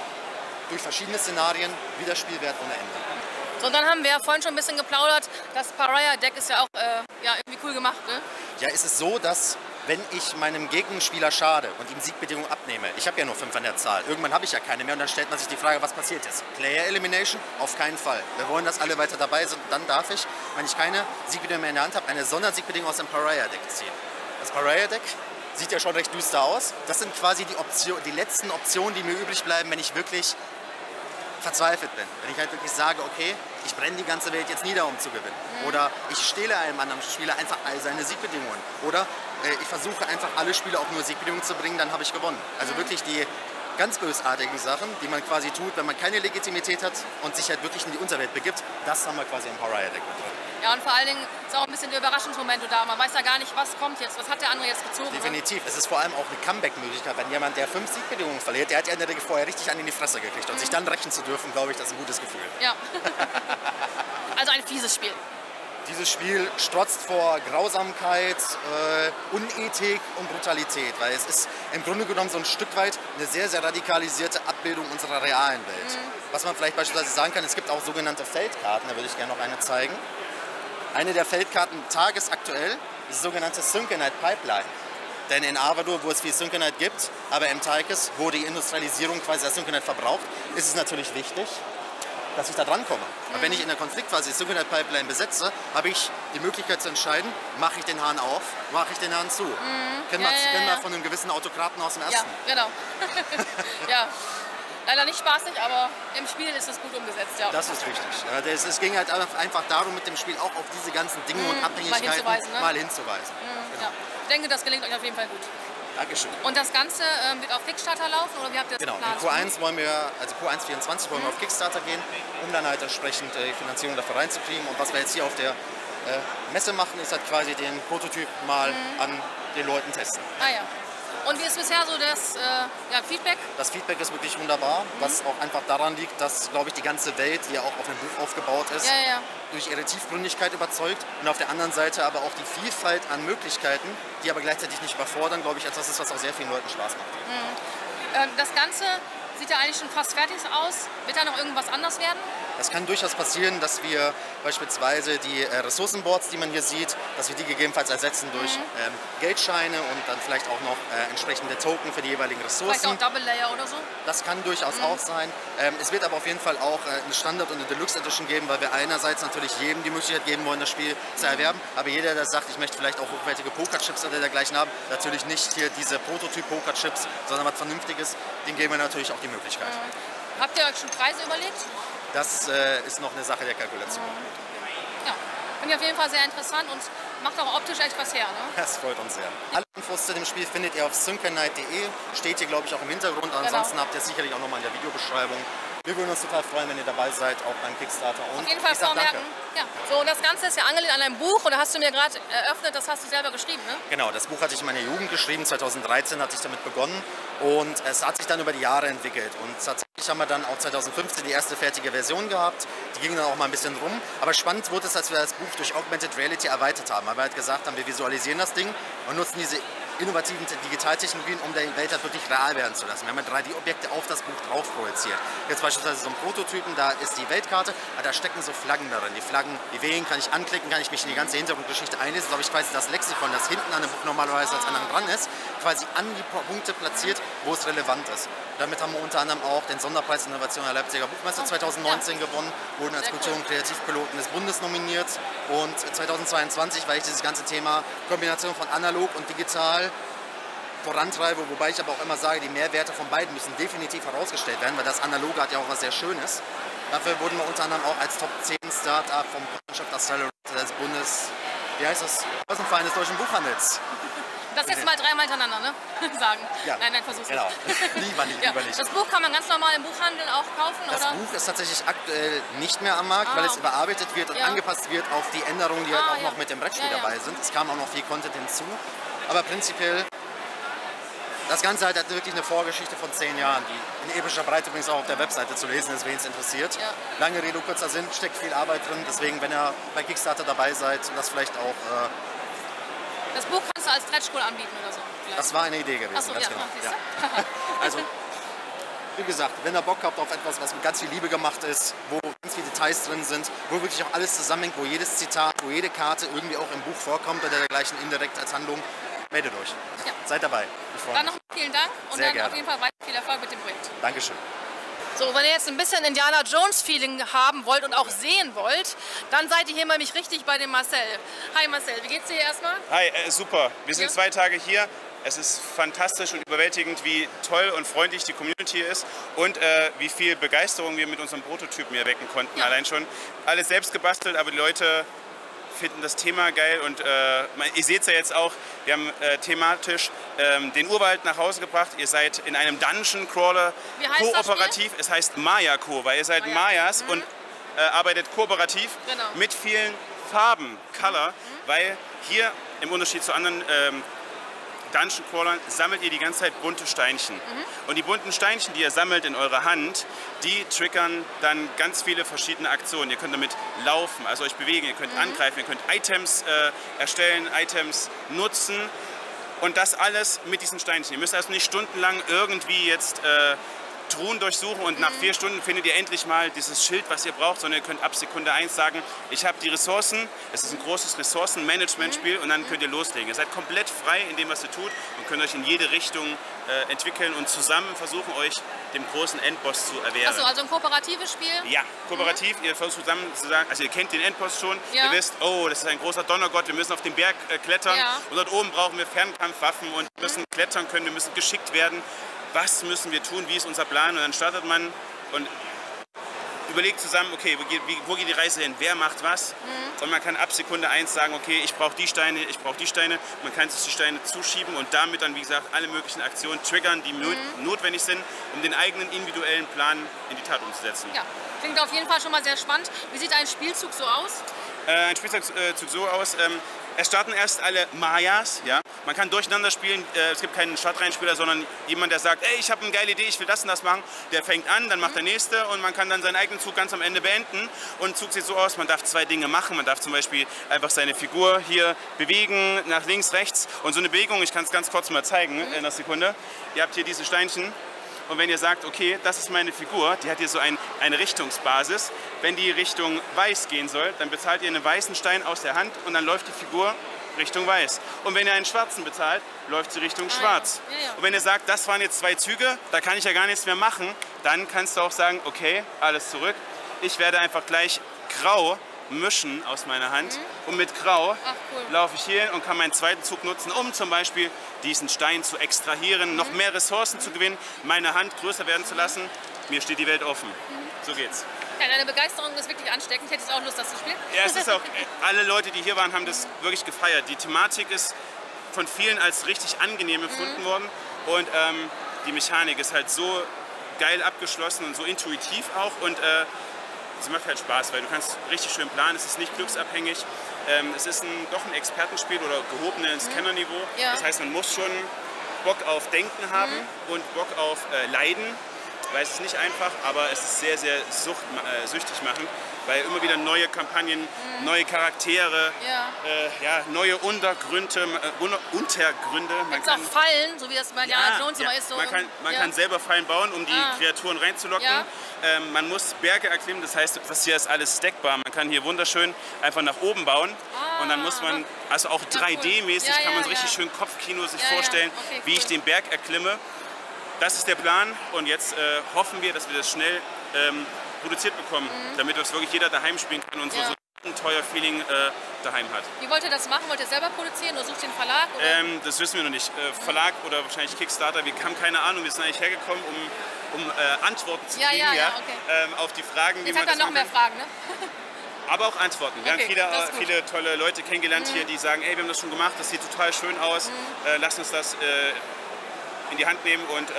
durch verschiedene Szenarien Wiederspielwert ohne Ende. So, und dann haben wir ja vorhin schon ein bisschen geplaudert. Das Pariah-Deck ist ja auch äh, ja, irgendwie cool gemacht, ne? Ja, ist es so, dass wenn ich meinem Gegenspieler schade und ihm Siegbedingungen abnehme, ich habe ja nur fünf an der Zahl, irgendwann habe ich ja keine mehr und dann stellt man sich die Frage, was passiert jetzt? Player Elimination? Auf keinen Fall. Wir wollen, dass alle weiter dabei sind. Dann darf ich, wenn ich keine Siegbedingung mehr in der Hand habe, eine Sondersiegbedingung aus dem Pariah-Deck ziehen. Das Pariah-Deck sieht ja schon recht düster aus. Das sind quasi die, Option, die letzten Optionen, die mir übrig bleiben, wenn ich wirklich verzweifelt bin. Wenn ich halt wirklich sage, okay, ich brenne die ganze Welt jetzt nieder, um zu gewinnen. Oder ich stehle einem anderen Spieler einfach all seine Siegbedingungen. Oder äh, ich versuche einfach alle Spieler auf nur Siegbedingungen zu bringen, dann habe ich gewonnen. Also wirklich die ganz bösartigen Sachen, die man quasi tut, wenn man keine Legitimität hat und sich halt wirklich in die Unterwelt begibt, das haben wir quasi im Horror Addict mit drin. Ja, und vor allen Dingen ist auch ein bisschen der Überraschungsmoment da. Man weiß ja gar nicht, was kommt jetzt, was hat der andere jetzt gezogen. ne? Definitiv. Es ist vor allem auch eine Comeback-Möglichkeit. Wenn jemand, der fünf Siegbedingungen verliert, der hat ja in der Regel vorher richtig einen in die Fresse gekriegt. Und sich dann rächen zu dürfen, glaube ich, das ist ein gutes Gefühl. Ja. also ein fieses Spiel. Dieses Spiel strotzt vor Grausamkeit, äh, Unethik und Brutalität, weil es ist im Grunde genommen so ein Stück weit eine sehr, sehr radikalisierte Abbildung unserer realen Welt. Was man vielleicht beispielsweise sagen kann, es gibt auch sogenannte Feldkarten, da würde ich gerne noch eine zeigen. Eine der Feldkarten tagesaktuell ist die sogenannte Synconite Pipeline. Denn in Avadur, wo es viel Synconite gibt, aber im Taikes, wo die Industrialisierung quasi das Synconite verbraucht, ist es natürlich wichtig, dass ich da drankomme. Aber wenn ich in der Konfliktphase die Synconite Pipeline besetze, habe ich die Möglichkeit zu entscheiden, mache ich den Hahn auf, mache ich den Hahn zu. Kennen wir Ja, ja, ja. von einem gewissen Autokraten aus dem Ja, ersten. genau. ja. Leider nicht spaßig, aber im Spiel ist es gut umgesetzt, ja. Das ist wichtig. Ja, das, es ging halt einfach darum, mit dem Spiel auch auf diese ganzen Dinge und Abhängigkeiten hinzuweisen, ne? mal hinzuweisen. ja. Ich denke, das gelingt euch auf jeden Fall gut. Dankeschön. Und das Ganze ähm, wird auf Kickstarter laufen oder wie habt ihr das Genau, geplant? in Q1 wollen wir, also Q1 24 wollen wir auf Kickstarter gehen, um dann halt entsprechend äh, die Finanzierung dafür reinzukriegen. Und was wir jetzt hier auf der äh, Messe machen, ist halt quasi den Prototyp mal an den Leuten testen. Ah ja. Und wie ist bisher so das äh, ja, Feedback? Das Feedback ist wirklich wunderbar, was auch einfach daran liegt, dass, glaube ich, die ganze Welt, die ja auch auf dem Buch aufgebaut ist, Ja, ja. Durch ihre Tiefgründigkeit überzeugt und auf der anderen Seite aber auch die Vielfalt an Möglichkeiten, die aber gleichzeitig nicht überfordern, glaube ich, etwas ist, was auch sehr vielen Leuten Spaß macht. Ähm, das Ganze sieht ja eigentlich schon fast fertig aus. Wird da noch irgendwas anders werden? Es kann durchaus passieren, dass wir beispielsweise die äh, Ressourcenboards, die man hier sieht, dass wir die gegebenenfalls ersetzen durch ähm, Geldscheine und dann vielleicht auch noch äh, entsprechende Token für die jeweiligen Vielleicht auch Ressourcen. Double Layer oder so? Das kann durchaus auch sein. Ähm, es wird aber auf jeden Fall auch äh, eine Standard- und eine Deluxe Edition geben, weil wir einerseits natürlich jedem die Möglichkeit geben wollen, das Spiel zu erwerben. Aber jeder, der sagt, ich möchte vielleicht auch hochwertige Pokerchips oder dergleichen haben, natürlich nicht hier diese Prototyp-Pokerchips, sondern was Vernünftiges, dem geben wir natürlich auch die Möglichkeit. Habt ihr euch schon Preise überlegt? Das äh, ist noch eine Sache der Kalkulation. Ja. Finde ich auf jeden Fall sehr interessant und macht auch optisch echt was her. Ne? Das freut uns sehr. Alle Infos zu dem Spiel findet ihr auf syncanite.de. Steht hier, glaube ich, auch im Hintergrund. Ansonsten habt ihr es sicherlich auch nochmal in der Videobeschreibung. Wir würden uns total freuen, wenn ihr dabei seid, auch beim Kickstarter. Und Auf jeden Fall vormerken. danke. Ja. So, und das Ganze ist ja angelehnt an ein Buch da hast du mir gerade eröffnet, das hast du selber geschrieben, ne? Genau, das Buch hatte ich in meiner Jugend geschrieben. 2013 hatte ich damit begonnen. Und es hat sich dann über die Jahre entwickelt. Und tatsächlich haben wir dann auch 2015 die erste fertige Version gehabt. Die ging dann auch mal ein bisschen rum. Aber spannend wurde es, als wir das Buch durch Augmented Reality erweitert haben. Weil wir halt gesagt haben, wir visualisieren das Ding und nutzen diese innovativen Digitaltechnologien, um die Welt halt wirklich real werden zu lassen. Wir haben ja 3D-Objekte auf das Buch drauf projiziert. Jetzt beispielsweise so ein Prototypen, da ist die Weltkarte, aber da stecken so Flaggen darin. Die Flaggen, die wählen, kann ich anklicken, kann ich mich in die ganze Hintergrundgeschichte einlesen. Habe ich quasi das Lexikon, das hinten an dem Buch normalerweise als anderen dran ist, quasi an die Punkte platziert, wo es relevant ist. Damit haben wir unter anderem auch den Sonderpreis Innovation der Leipziger Buchmesse 2019 gewonnen, wurden als Kultur- und Kreativpiloten des Bundes nominiert und 2022, weil ich dieses ganze Thema Kombination von analog und digital vorantreibe, wobei ich aber auch immer sage, die Mehrwerte von beiden müssen definitiv herausgestellt werden, weil das Analoge hat ja auch was sehr Schönes. Dafür wurden wir unter anderem auch als Top 10 Startup vom Partnerschaft Accelerator des Bundes, wie heißt das, Außenverein des deutschen Buchhandels. Das jetzt mal dreimal hintereinander, ne? Sagen. Ja, Nein, nein, versuch's genau. nicht. Lieber nicht, ja. lieber nicht. Das Buch kann man ganz normal im Buchhandel auch kaufen, Das oder? Buch ist tatsächlich aktuell nicht mehr am Markt, Ah, weil es okay. überarbeitet wird und Ja. angepasst wird auf die Änderungen, die halt Ah, auch ja. noch mit dem Brettspiel dabei sind. Es kam auch noch viel Content hinzu. Aber prinzipiell, das Ganze hat halt wirklich eine Vorgeschichte von zehn Jahren, die in epischer Breite übrigens auch auf der Webseite zu lesen ist, wen es interessiert. Lange Rede, kurzer Sinn, steckt viel Arbeit drin. Deswegen, wenn ihr bei Kickstarter dabei seid, das vielleicht auch, äh, Das Buch kannst du als Stretch Goal anbieten oder so. Vielleicht. das war eine Idee gewesen. Achso, ganz ja, genau. Ja. Also, wie gesagt, wenn ihr Bock habt auf etwas, was mit ganz viel Liebe gemacht ist, wo ganz viele Details drin sind, wo wirklich auch alles zusammenhängt, wo jedes Zitat, wo jede Karte irgendwie auch im Buch vorkommt oder dergleichen indirekt als Handlung, meldet euch. Ja. Seid dabei. Ich freue Dann mich. noch vielen Dank und Sehr dann gerne. auf jeden Fall weiter viel Erfolg mit dem Projekt. Dankeschön. So, wenn ihr jetzt ein bisschen Indiana Jones Feeling haben wollt und auch sehen wollt, dann seid ihr hier nämlich richtig bei dem Marcel. Hi Marcel, wie geht's dir hier erstmal? Hi, äh, super. Wir sind Ja. zwei Tage hier. Es ist fantastisch und überwältigend, wie toll und freundlich die Community ist und äh, wie viel Begeisterung wir mit unserem Prototypen hier wecken konnten. Ja. Allein schon alles selbst gebastelt, aber die Leute finden das Thema geil und äh, ihr seht es ja jetzt auch, wir haben äh, thematisch ähm, den Urwald nach Hause gebracht. Ihr seid in einem Dungeon Crawler kooperativ. Es heißt Maya Co, weil ihr seid Mayas und äh, arbeitet kooperativ Genau. mit vielen Farben, Color, weil hier im Unterschied zu anderen ähm, Dungeon Crawlern sammelt ihr die ganze Zeit bunte Steinchen. Und die bunten Steinchen, die ihr sammelt in eurer Hand, die triggern dann ganz viele verschiedene Aktionen. Ihr könnt damit laufen, also euch bewegen, ihr könnt angreifen, ihr könnt Items äh, erstellen, Items nutzen. Und das alles mit diesen Steinchen. Ihr müsst also nicht stundenlang irgendwie jetzt äh, Truhen durchsuchen und nach vier Stunden findet ihr endlich mal dieses Schild, was ihr braucht, sondern ihr könnt ab Sekunde 1 sagen, ich habe die Ressourcen, es ist ein großes Ressourcenmanagement-Spiel und dann könnt ihr loslegen. Ihr seid komplett frei in dem, was ihr tut und könnt euch in jede Richtung äh, entwickeln und zusammen versuchen, euch dem großen Endboss zu erwehren. Achso, also ein kooperatives Spiel. Ja, kooperativ. Ihr versucht zusammen zu sagen, also ihr kennt den Endboss schon. Ja. Ihr wisst, oh, das ist ein großer Donnergott, wir müssen auf den Berg äh, klettern. Ja. Und dort oben brauchen wir Fernkampfwaffen und müssen klettern können, wir müssen geschickt werden. Was müssen wir tun? Wie ist unser Plan? Und dann startet man und überlegt zusammen, okay, wo geht, wo geht die Reise hin? Wer macht was? Und man kann ab Sekunde 1 sagen, okay, ich brauche die Steine, ich brauche die Steine. Man kann sich die Steine zuschieben und damit dann, wie gesagt, alle möglichen Aktionen triggern, die not- notwendig sind, um den eigenen individuellen Plan in die Tat umzusetzen. Ja, klingt auf jeden Fall schon mal sehr spannend. Wie sieht ein Spielzug so aus? Äh, ein Spielzug äh, so aus, ähm, es starten erst alle Mayas, ja. Man kann durcheinander spielen, äh, es gibt keinen Startreihenspieler, sondern jemand, der sagt, ey, ich habe eine geile Idee, ich will das und das machen, der fängt an, dann macht der nächste und man kann dann seinen eigenen Zug ganz am Ende beenden. Und Zug sieht so aus, man darf zwei Dinge machen, man darf zum Beispiel einfach seine Figur hier bewegen, nach links, rechts und so eine Bewegung, ich kann es ganz kurz mal zeigen in einer Sekunde. Ihr habt hier diese Steinchen, und wenn ihr sagt, okay, das ist meine Figur, die hat hier so ein, eine Richtungsbasis, wenn die Richtung weiß gehen soll, dann bezahlt ihr einen weißen Stein aus der Hand und dann läuft die Figur Richtung weiß. Und wenn ihr einen schwarzen bezahlt, läuft sie Richtung schwarz. Ja, ja. Und wenn ihr sagt, das waren jetzt zwei Züge, da kann ich ja gar nichts mehr machen, dann kannst du auch sagen, okay, alles zurück. Ich werde einfach gleich grau mischen aus meiner Hand und mit grau cool. laufe ich hier hin und kann meinen zweiten Zug nutzen, um zum Beispiel diesen Stein zu extrahieren, noch mehr Ressourcen zu gewinnen, meine Hand größer werden zu lassen. Mir steht die Welt offen. So geht's. Ja, deine Begeisterung ist wirklich ansteckend. Ich hätte auch Lust, das zu spielen. Ja, es ist auch, alle Leute, die hier waren, haben das wirklich gefeiert. Die Thematik ist von vielen als richtig angenehm empfunden worden und ähm, die Mechanik ist halt so geil abgeschlossen und so intuitiv auch und äh, es macht halt Spaß, weil du kannst richtig schön planen, es ist nicht glücksabhängig. Ähm, es ist ein, doch ein Expertenspiel oder gehobenes Kennerniveau. Ja. Das heißt, man muss schon Bock auf Denken haben und Bock auf äh, Leiden, weil es ist nicht einfach, aber es ist sehr, sehr sucht, äh, süchtig machend, weil immer wieder neue Kampagnen, neue Charaktere, Ja. äh, ja, neue Untergründe, äh, Un- Untergründe. Man es auch Fallen, so wie das bei Indiana Jones immer ist? So man kann, man ja. kann selber Fallen bauen, um die Ah. Kreaturen reinzulocken. Ja. Ähm, man muss Berge erklimmen, das heißt, das hier ist alles stackbar. Man kann hier wunderschön einfach nach oben bauen. und dann muss man, also auch Ja, cool. 3D-mäßig Ja, kann man ja, so richtig ja. schön Kopfkino sich Ja, ja. vorstellen, Okay, wie ich cool. den Berg erklimme. Das ist der Plan und jetzt äh, hoffen wir, dass wir das schnell ähm, produziert bekommen, damit das wirklich jeder daheim spielen kann und so, Mhm. Ja. so ein Abenteuer-Feeling äh, daheim hat. Wie wollt ihr das machen? Wollt ihr selber produzieren oder sucht ihr einen Verlag? Ähm, das wissen wir noch nicht. Äh, Verlag oder wahrscheinlich Kickstarter, wir haben keine Ahnung. Wir sind eigentlich hergekommen, um, um äh, Antworten zu kriegen ja, ja, okay. ähm, auf die Fragen, Jetzt man hat er das noch mehr Fragen, ne? aber auch Antworten. Wir Okay, haben viele, viele tolle Leute kennengelernt hier, die sagen, ey, wir haben das schon gemacht, das sieht total schön aus, Mhm. äh, lass uns das äh, in die Hand nehmen und äh,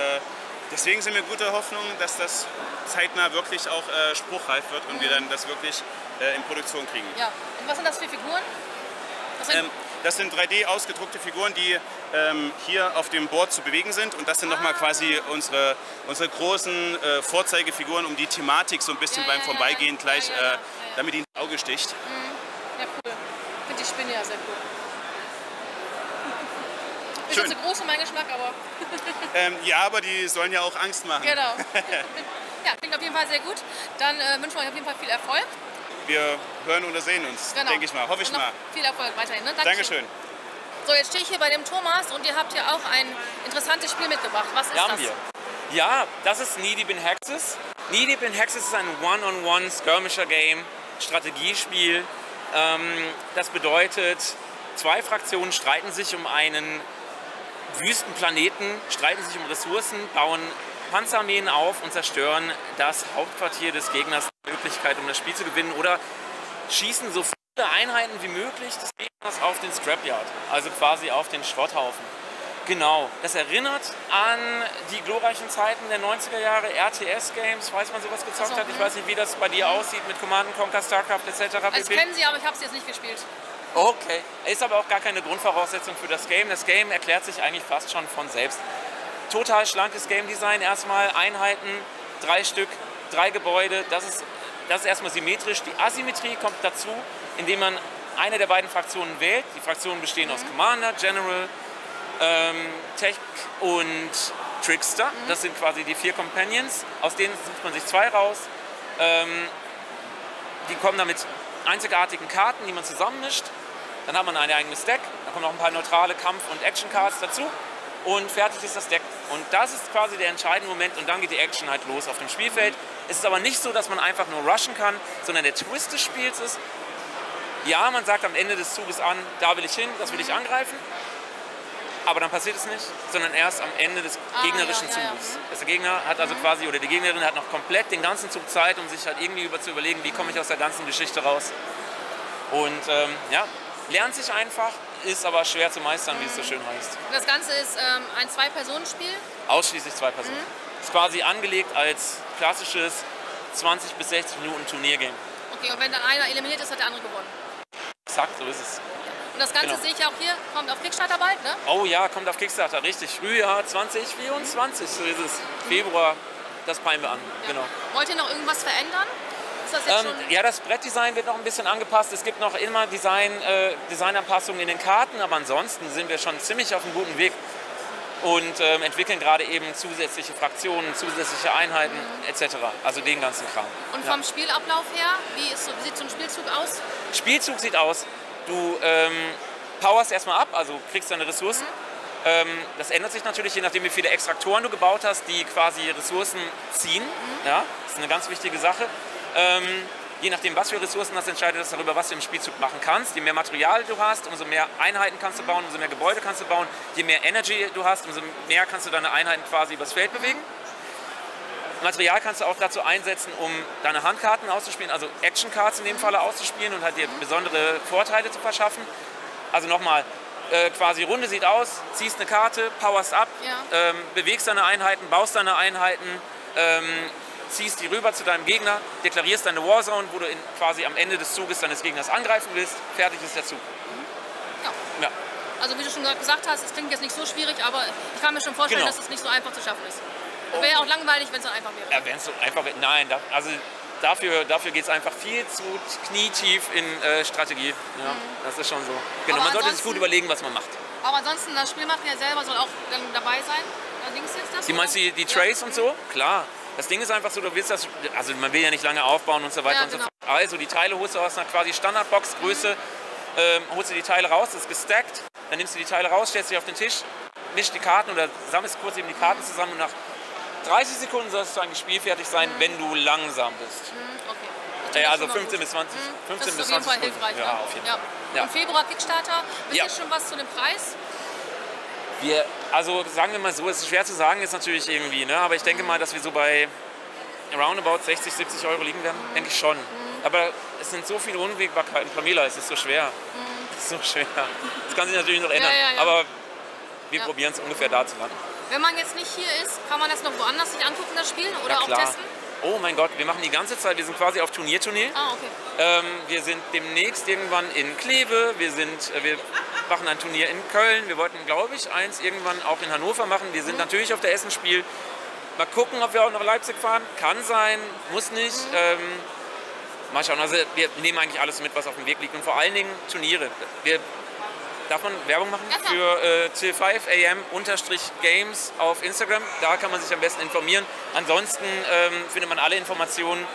deswegen sind wir guter Hoffnung, dass das zeitnah wirklich auch äh, spruchreif wird und wir Mhm. dann das wirklich äh, in Produktion kriegen. Ja. Und was sind das für Figuren? Das sind, Ähm, das sind 3D ausgedruckte Figuren, die ähm, hier auf dem Board zu bewegen sind. Und das sind nochmal quasi unsere, unsere großen äh, Vorzeigefiguren, um die Thematik so ein bisschen Ja, beim ja, Vorbeigehen ja. gleich, äh, damit die ins Auge sticht. ja, cool. Ich finde die Spinne ja sehr cool. Ist Schön. jetzt so groß für meinen Geschmack, aber Ähm, ja, aber die sollen ja auch Angst machen. genau. ja, klingt auf jeden Fall sehr gut. Dann äh, wünschen wir euch auf jeden Fall viel Erfolg. Wir hören oder sehen uns, Genau. denke ich mal. Hoffe ich mal. Viel Erfolg weiterhin. Ne? Dankeschön. So, jetzt stehe ich hier bei dem Thomas und ihr habt hier auch ein interessantes Spiel mitgebracht. Was ist Ja, haben das? wir. Ja, das ist Knee Deep in Hexes. Knee Deep in Hexes ist ein One-on-One Skirmisher-Game, Strategiespiel. Ähm, das bedeutet, zwei Fraktionen streiten sich um einen Wüstenplaneten, streiten sich um Ressourcen, bauen Panzerarmeen auf und zerstören das Hauptquartier des Gegners. Möglichkeit, um das Spiel zu gewinnen oder schießen so viele Einheiten wie möglich des Gegners auf den Scrapyard, also quasi auf den Schrotthaufen. Genau, das erinnert an die glorreichen Zeiten der 90er Jahre, RTS-Games, falls man sowas gezockt so, hat. Ich mhm. weiß nicht, wie das bei dir aussieht mit Command Conquer, StarCraft etc. Also ich kenne sie, aber ich habe sie jetzt nicht gespielt. Okay, ist aber auch gar keine Grundvoraussetzung für das Game. Das Game erklärt sich eigentlich fast schon von selbst. Total schlankes Game Design, erstmal Einheiten, drei Stück, drei Gebäude, das ist, das ist erstmal symmetrisch. Die Asymmetrie kommt dazu, indem man eine der beiden Fraktionen wählt. Die Fraktionen bestehen aus Commander, General, ähm, Tech und Trickster. Das sind quasi die vier Companions. Aus denen sucht man sich zwei raus. Ähm, die kommen dann mit einzigartigen Karten, die man zusammenmischt. Dann hat man ein eigenes Deck. Da kommen noch ein paar neutrale Kampf- und Action-Cards dazu. Und fertig ist das Deck. Und das ist quasi der entscheidende Moment. Und dann geht die Action halt los auf dem Spielfeld. Es ist aber nicht so, dass man einfach nur rushen kann, sondern der Twist des Spiels ist, ja, man sagt am Ende des Zuges an, da will ich hin, das will ich angreifen. Aber dann passiert es nicht, sondern erst am Ende des Ah, gegnerischen ja, ja, ja. Zuges. Also der Gegner hat also quasi, oder die Gegnerin hat noch komplett den ganzen Zug Zeit, um sich halt irgendwie über zu überlegen, wie komme ich aus der ganzen Geschichte raus. Und ähm, ja, lernt sich einfach, ist aber schwer zu meistern, wie es so schön heißt. Das Ganze ist ähm, ein Zwei-Personen-Spiel. Ausschließlich zwei Personen. Ist quasi angelegt als klassisches 20 bis 60 Minuten Turniergame. Okay, und wenn dann einer eliminiert ist, hat der andere gewonnen. Exakt, so ist es. Das Ganze Genau. sehe ich auch hier, kommt auf Kickstarter bald, ne? Oh ja, kommt auf Kickstarter, richtig. Frühjahr 2024, so ist es. Februar, das peilen wir an, genau. Wollt ihr noch irgendwas verändern? Das Ähm, ja, das Brettdesign wird noch ein bisschen angepasst. Es gibt noch immer Design, äh, Designanpassungen in den Karten, aber ansonsten sind wir schon ziemlich auf einem guten Weg und ähm, entwickeln gerade eben zusätzliche Fraktionen, zusätzliche Einheiten etc. Also den ganzen Kram. Und Ja. vom Spielablauf her, wie, ist wie sieht so ein Spielzug aus? Spielzug sieht aus, du ähm, powerst erstmal ab, also kriegst deine Ressourcen. Ähm, das ändert sich natürlich, je nachdem, wie viele Extraktoren du gebaut hast, die quasi Ressourcen ziehen. Ja, das ist eine ganz wichtige Sache. Ähm, je nachdem, was für Ressourcen das entscheidet das darüber, was du im Spielzug machen kannst. Je mehr Material du hast, umso mehr Einheiten kannst du bauen, umso mehr Gebäude kannst du bauen. Je mehr Energy du hast, umso mehr kannst du deine Einheiten quasi übers Feld bewegen. Material kannst du auch dazu einsetzen, um deine Handkarten auszuspielen, also Action-Cards in dem Falle auszuspielen und halt dir besondere Vorteile zu verschaffen. Also nochmal, äh, quasi Runde sieht aus, ziehst eine Karte, powerst ab, Ja. ähm, bewegst deine Einheiten, baust deine Einheiten, ähm, ziehst die rüber zu deinem Gegner, deklarierst deine Warzone, wo du in, quasi am Ende des Zuges deines Gegners angreifen willst, fertig ist der Zug. Ja. Ja. Also wie du schon gesagt hast, es klingt jetzt nicht so schwierig, aber ich kann mir schon vorstellen, Genau. dass es nicht so einfach zu schaffen ist. Wäre ja auch langweilig, wenn es so einfach wäre. Ja, wenn es so einfach wäre. Nein, da, also dafür, dafür geht es einfach viel zu knietief in äh, Strategie. Ja, Das ist schon so. Genau, Aber man sollte sich gut überlegen, was man macht. Aber ansonsten, das Spielmaterial selber soll auch dann dabei sein. Allerdings jetzt das. Du meinst die, die Trays und so? Klar. Das Ding ist einfach so, du willst das, also man will ja nicht lange aufbauen und so weiter Ja, und so genau. fort. Also die Teile holst du aus einer quasi Standardbox-Größe, ähm, holst du die Teile raus, das ist gestackt, dann nimmst du die Teile raus, stellst sie auf den Tisch, mischst die Karten oder sammelst kurz eben die Karten zusammen und nach 30 Sekunden sollst du eigentlich spielfertig sein, wenn du langsam bist. Mhm, okay. Ja, ist also schon mal 15 gut. bis 20, Mhm, 15 das ist bis auf jeden 20 Fall Sekunden. hilfreich. Ja, ne? auf jeden ja. Fall. Ja. Im Februar Kickstarter. Wisst Ja. ihr schon was zu dem Preis? Wir, also sagen wir mal so, es ist schwer zu sagen jetzt natürlich irgendwie, ne? aber ich denke mal, dass wir so bei roundabout 60, 70 Euro liegen werden, denke ich schon. Aber es sind so viele Unwägbarkeiten. Pamela, es ist so schwer. Es ist so schwer. Das kann sich natürlich noch ändern, ja, ja. aber wir Ja. probieren es ungefähr da zu landen. Wenn man jetzt nicht hier ist, kann man das noch woanders sich angucken, das Spiel? Oder auch testen? Oh mein Gott, wir machen die ganze Zeit, wir sind quasi auf Turniertournee. Ah, okay. Ähm, wir sind demnächst irgendwann in Kleve, wir, sind, äh, wir machen ein Turnier in Köln, wir wollten, glaube ich, eins irgendwann auch in Hannover machen. Wir sind natürlich auf der Essenspiel. Mal gucken, ob wir auch nach Leipzig fahren. Kann sein, muss nicht. Ähm, mal schauen. Also wir nehmen eigentlich alles mit, was auf dem Weg liegt. Und vor allen Dingen Turniere. Wir, darf man Werbung machen für äh, Till5am-Games auf Instagram. Da kann man sich am besten informieren. Ansonsten ähm, findet man alle Informationen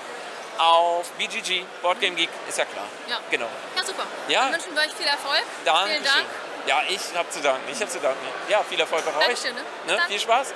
auf BGG, Boardgame Geek, ist ja klar. Ja. Genau. Ja, super. Ja. Dann wünschen wir euch viel Erfolg. Dankeschön. Vielen Dank. Ja, ich habe zu danken. Ich habe zu danken. Ja, viel Erfolg bei euch. Dankeschön, ne? Ne? Viel Spaß.